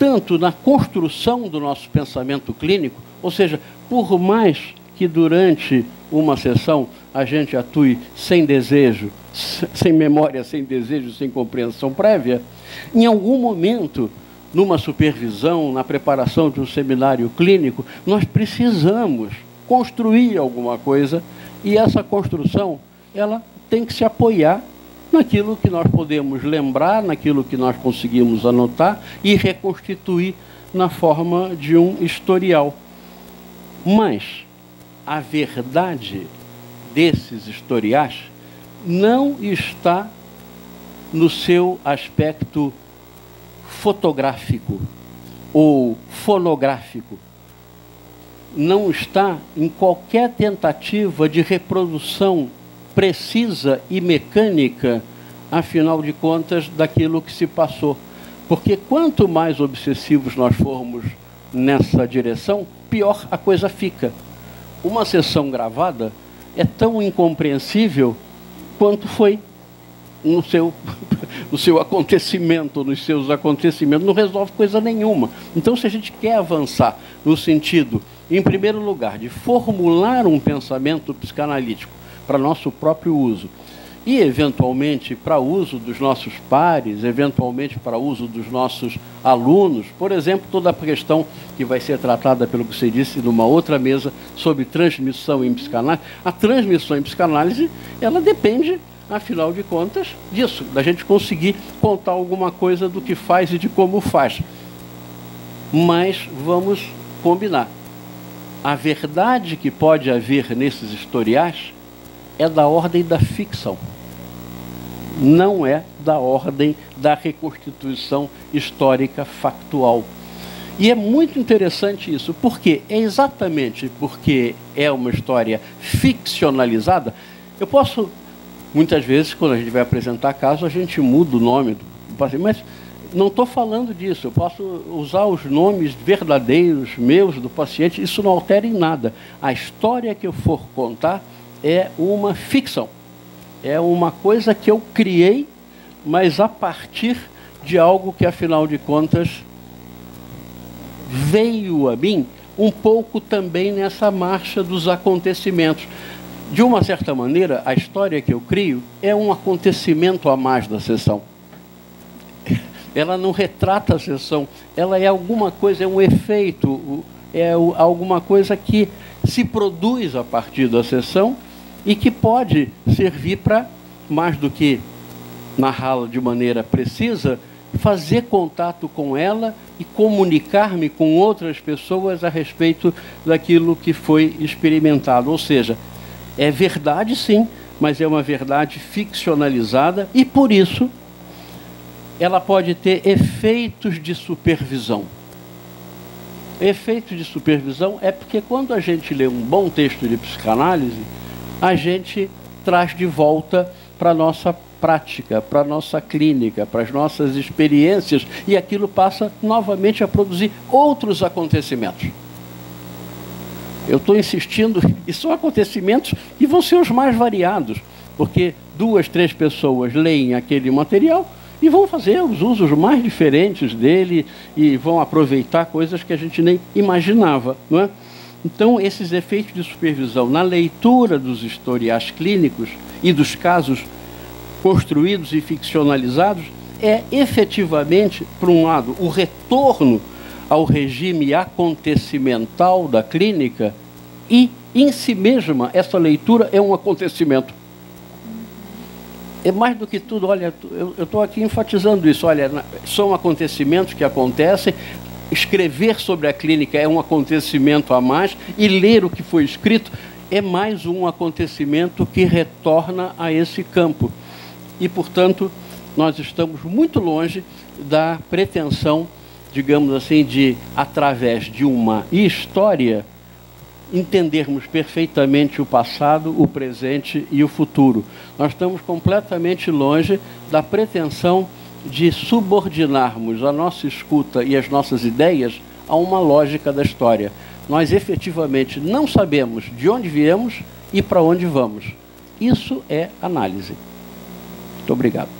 tanto na construção do nosso pensamento clínico, ou seja, por mais que durante uma sessão a gente atue sem desejo, sem memória, sem desejo, sem compreensão prévia, em algum momento, numa supervisão, na preparação de um seminário clínico, nós precisamos construir alguma coisa e essa construção ela tem que se apoiar naquilo que nós podemos lembrar, naquilo que nós conseguimos anotar e reconstituir na forma de um historial. Mas a verdade desses historiais não está no seu aspecto fotográfico ou fonográfico. Não está em qualquer tentativa de reprodução precisa e mecânica, afinal de contas, daquilo que se passou. Porque quanto mais obsessivos nós formos nessa direção, pior a coisa fica. Uma sessão gravada é tão incompreensível quanto foi no seu, no seu acontecimento, nos seus acontecimentos, não resolve coisa nenhuma. Então, se a gente quer avançar no sentido, em primeiro lugar, de formular um pensamento psicanalítico para nosso próprio uso, e, eventualmente, para uso dos nossos pares, eventualmente para uso dos nossos alunos. Por exemplo, toda a questão que vai ser tratada, pelo que você disse, numa outra mesa sobre transmissão em psicanálise. A transmissão em psicanálise, ela depende, afinal de contas, disso, da gente conseguir contar alguma coisa do que faz e de como faz. Mas vamos combinar. A verdade que pode haver nesses historiais é da ordem da ficção não é da ordem da reconstituição histórica factual. E é muito interessante isso, porque é exatamente porque é uma história ficcionalizada. Eu posso, muitas vezes, quando a gente vai apresentar caso, a gente muda o nome do paciente, mas não estou falando disso. Eu posso usar os nomes verdadeiros meus do paciente, isso não altera em nada. A história que eu for contar é uma ficção é uma coisa que eu criei, mas a partir de algo que, afinal de contas, veio a mim um pouco também nessa marcha dos acontecimentos. De uma certa maneira, a história que eu crio é um acontecimento a mais da sessão. Ela não retrata a sessão, ela é alguma coisa, é um efeito, é alguma coisa que se produz a partir da sessão e que pode servir para, mais do que narrá-la de maneira precisa, fazer contato com ela e comunicar-me com outras pessoas a respeito daquilo que foi experimentado. Ou seja, é verdade sim, mas é uma verdade ficcionalizada e por isso ela pode ter efeitos de supervisão. Efeito de supervisão é porque quando a gente lê um bom texto de psicanálise, a gente traz de volta para a nossa prática, para a nossa clínica, para as nossas experiências, e aquilo passa novamente a produzir outros acontecimentos. Eu estou insistindo, e são acontecimentos que vão ser os mais variados, porque duas, três pessoas leem aquele material e vão fazer os usos mais diferentes dele e vão aproveitar coisas que a gente nem imaginava, não é? Então, esses efeitos de supervisão na leitura dos historiais clínicos e dos casos construídos e ficcionalizados é efetivamente, por um lado, o retorno ao regime acontecimental da clínica e, em si mesma, essa leitura é um acontecimento. É mais do que tudo, olha, eu estou aqui enfatizando isso, olha, são acontecimentos que acontecem, escrever sobre a clínica é um acontecimento a mais e ler o que foi escrito é mais um acontecimento que retorna a esse campo. E, portanto, nós estamos muito longe da pretensão, digamos assim, de, através de uma história, entendermos perfeitamente o passado, o presente e o futuro. Nós estamos completamente longe da pretensão de subordinarmos a nossa escuta e as nossas ideias a uma lógica da história. Nós efetivamente não sabemos de onde viemos e para onde vamos. Isso é análise. Muito obrigado.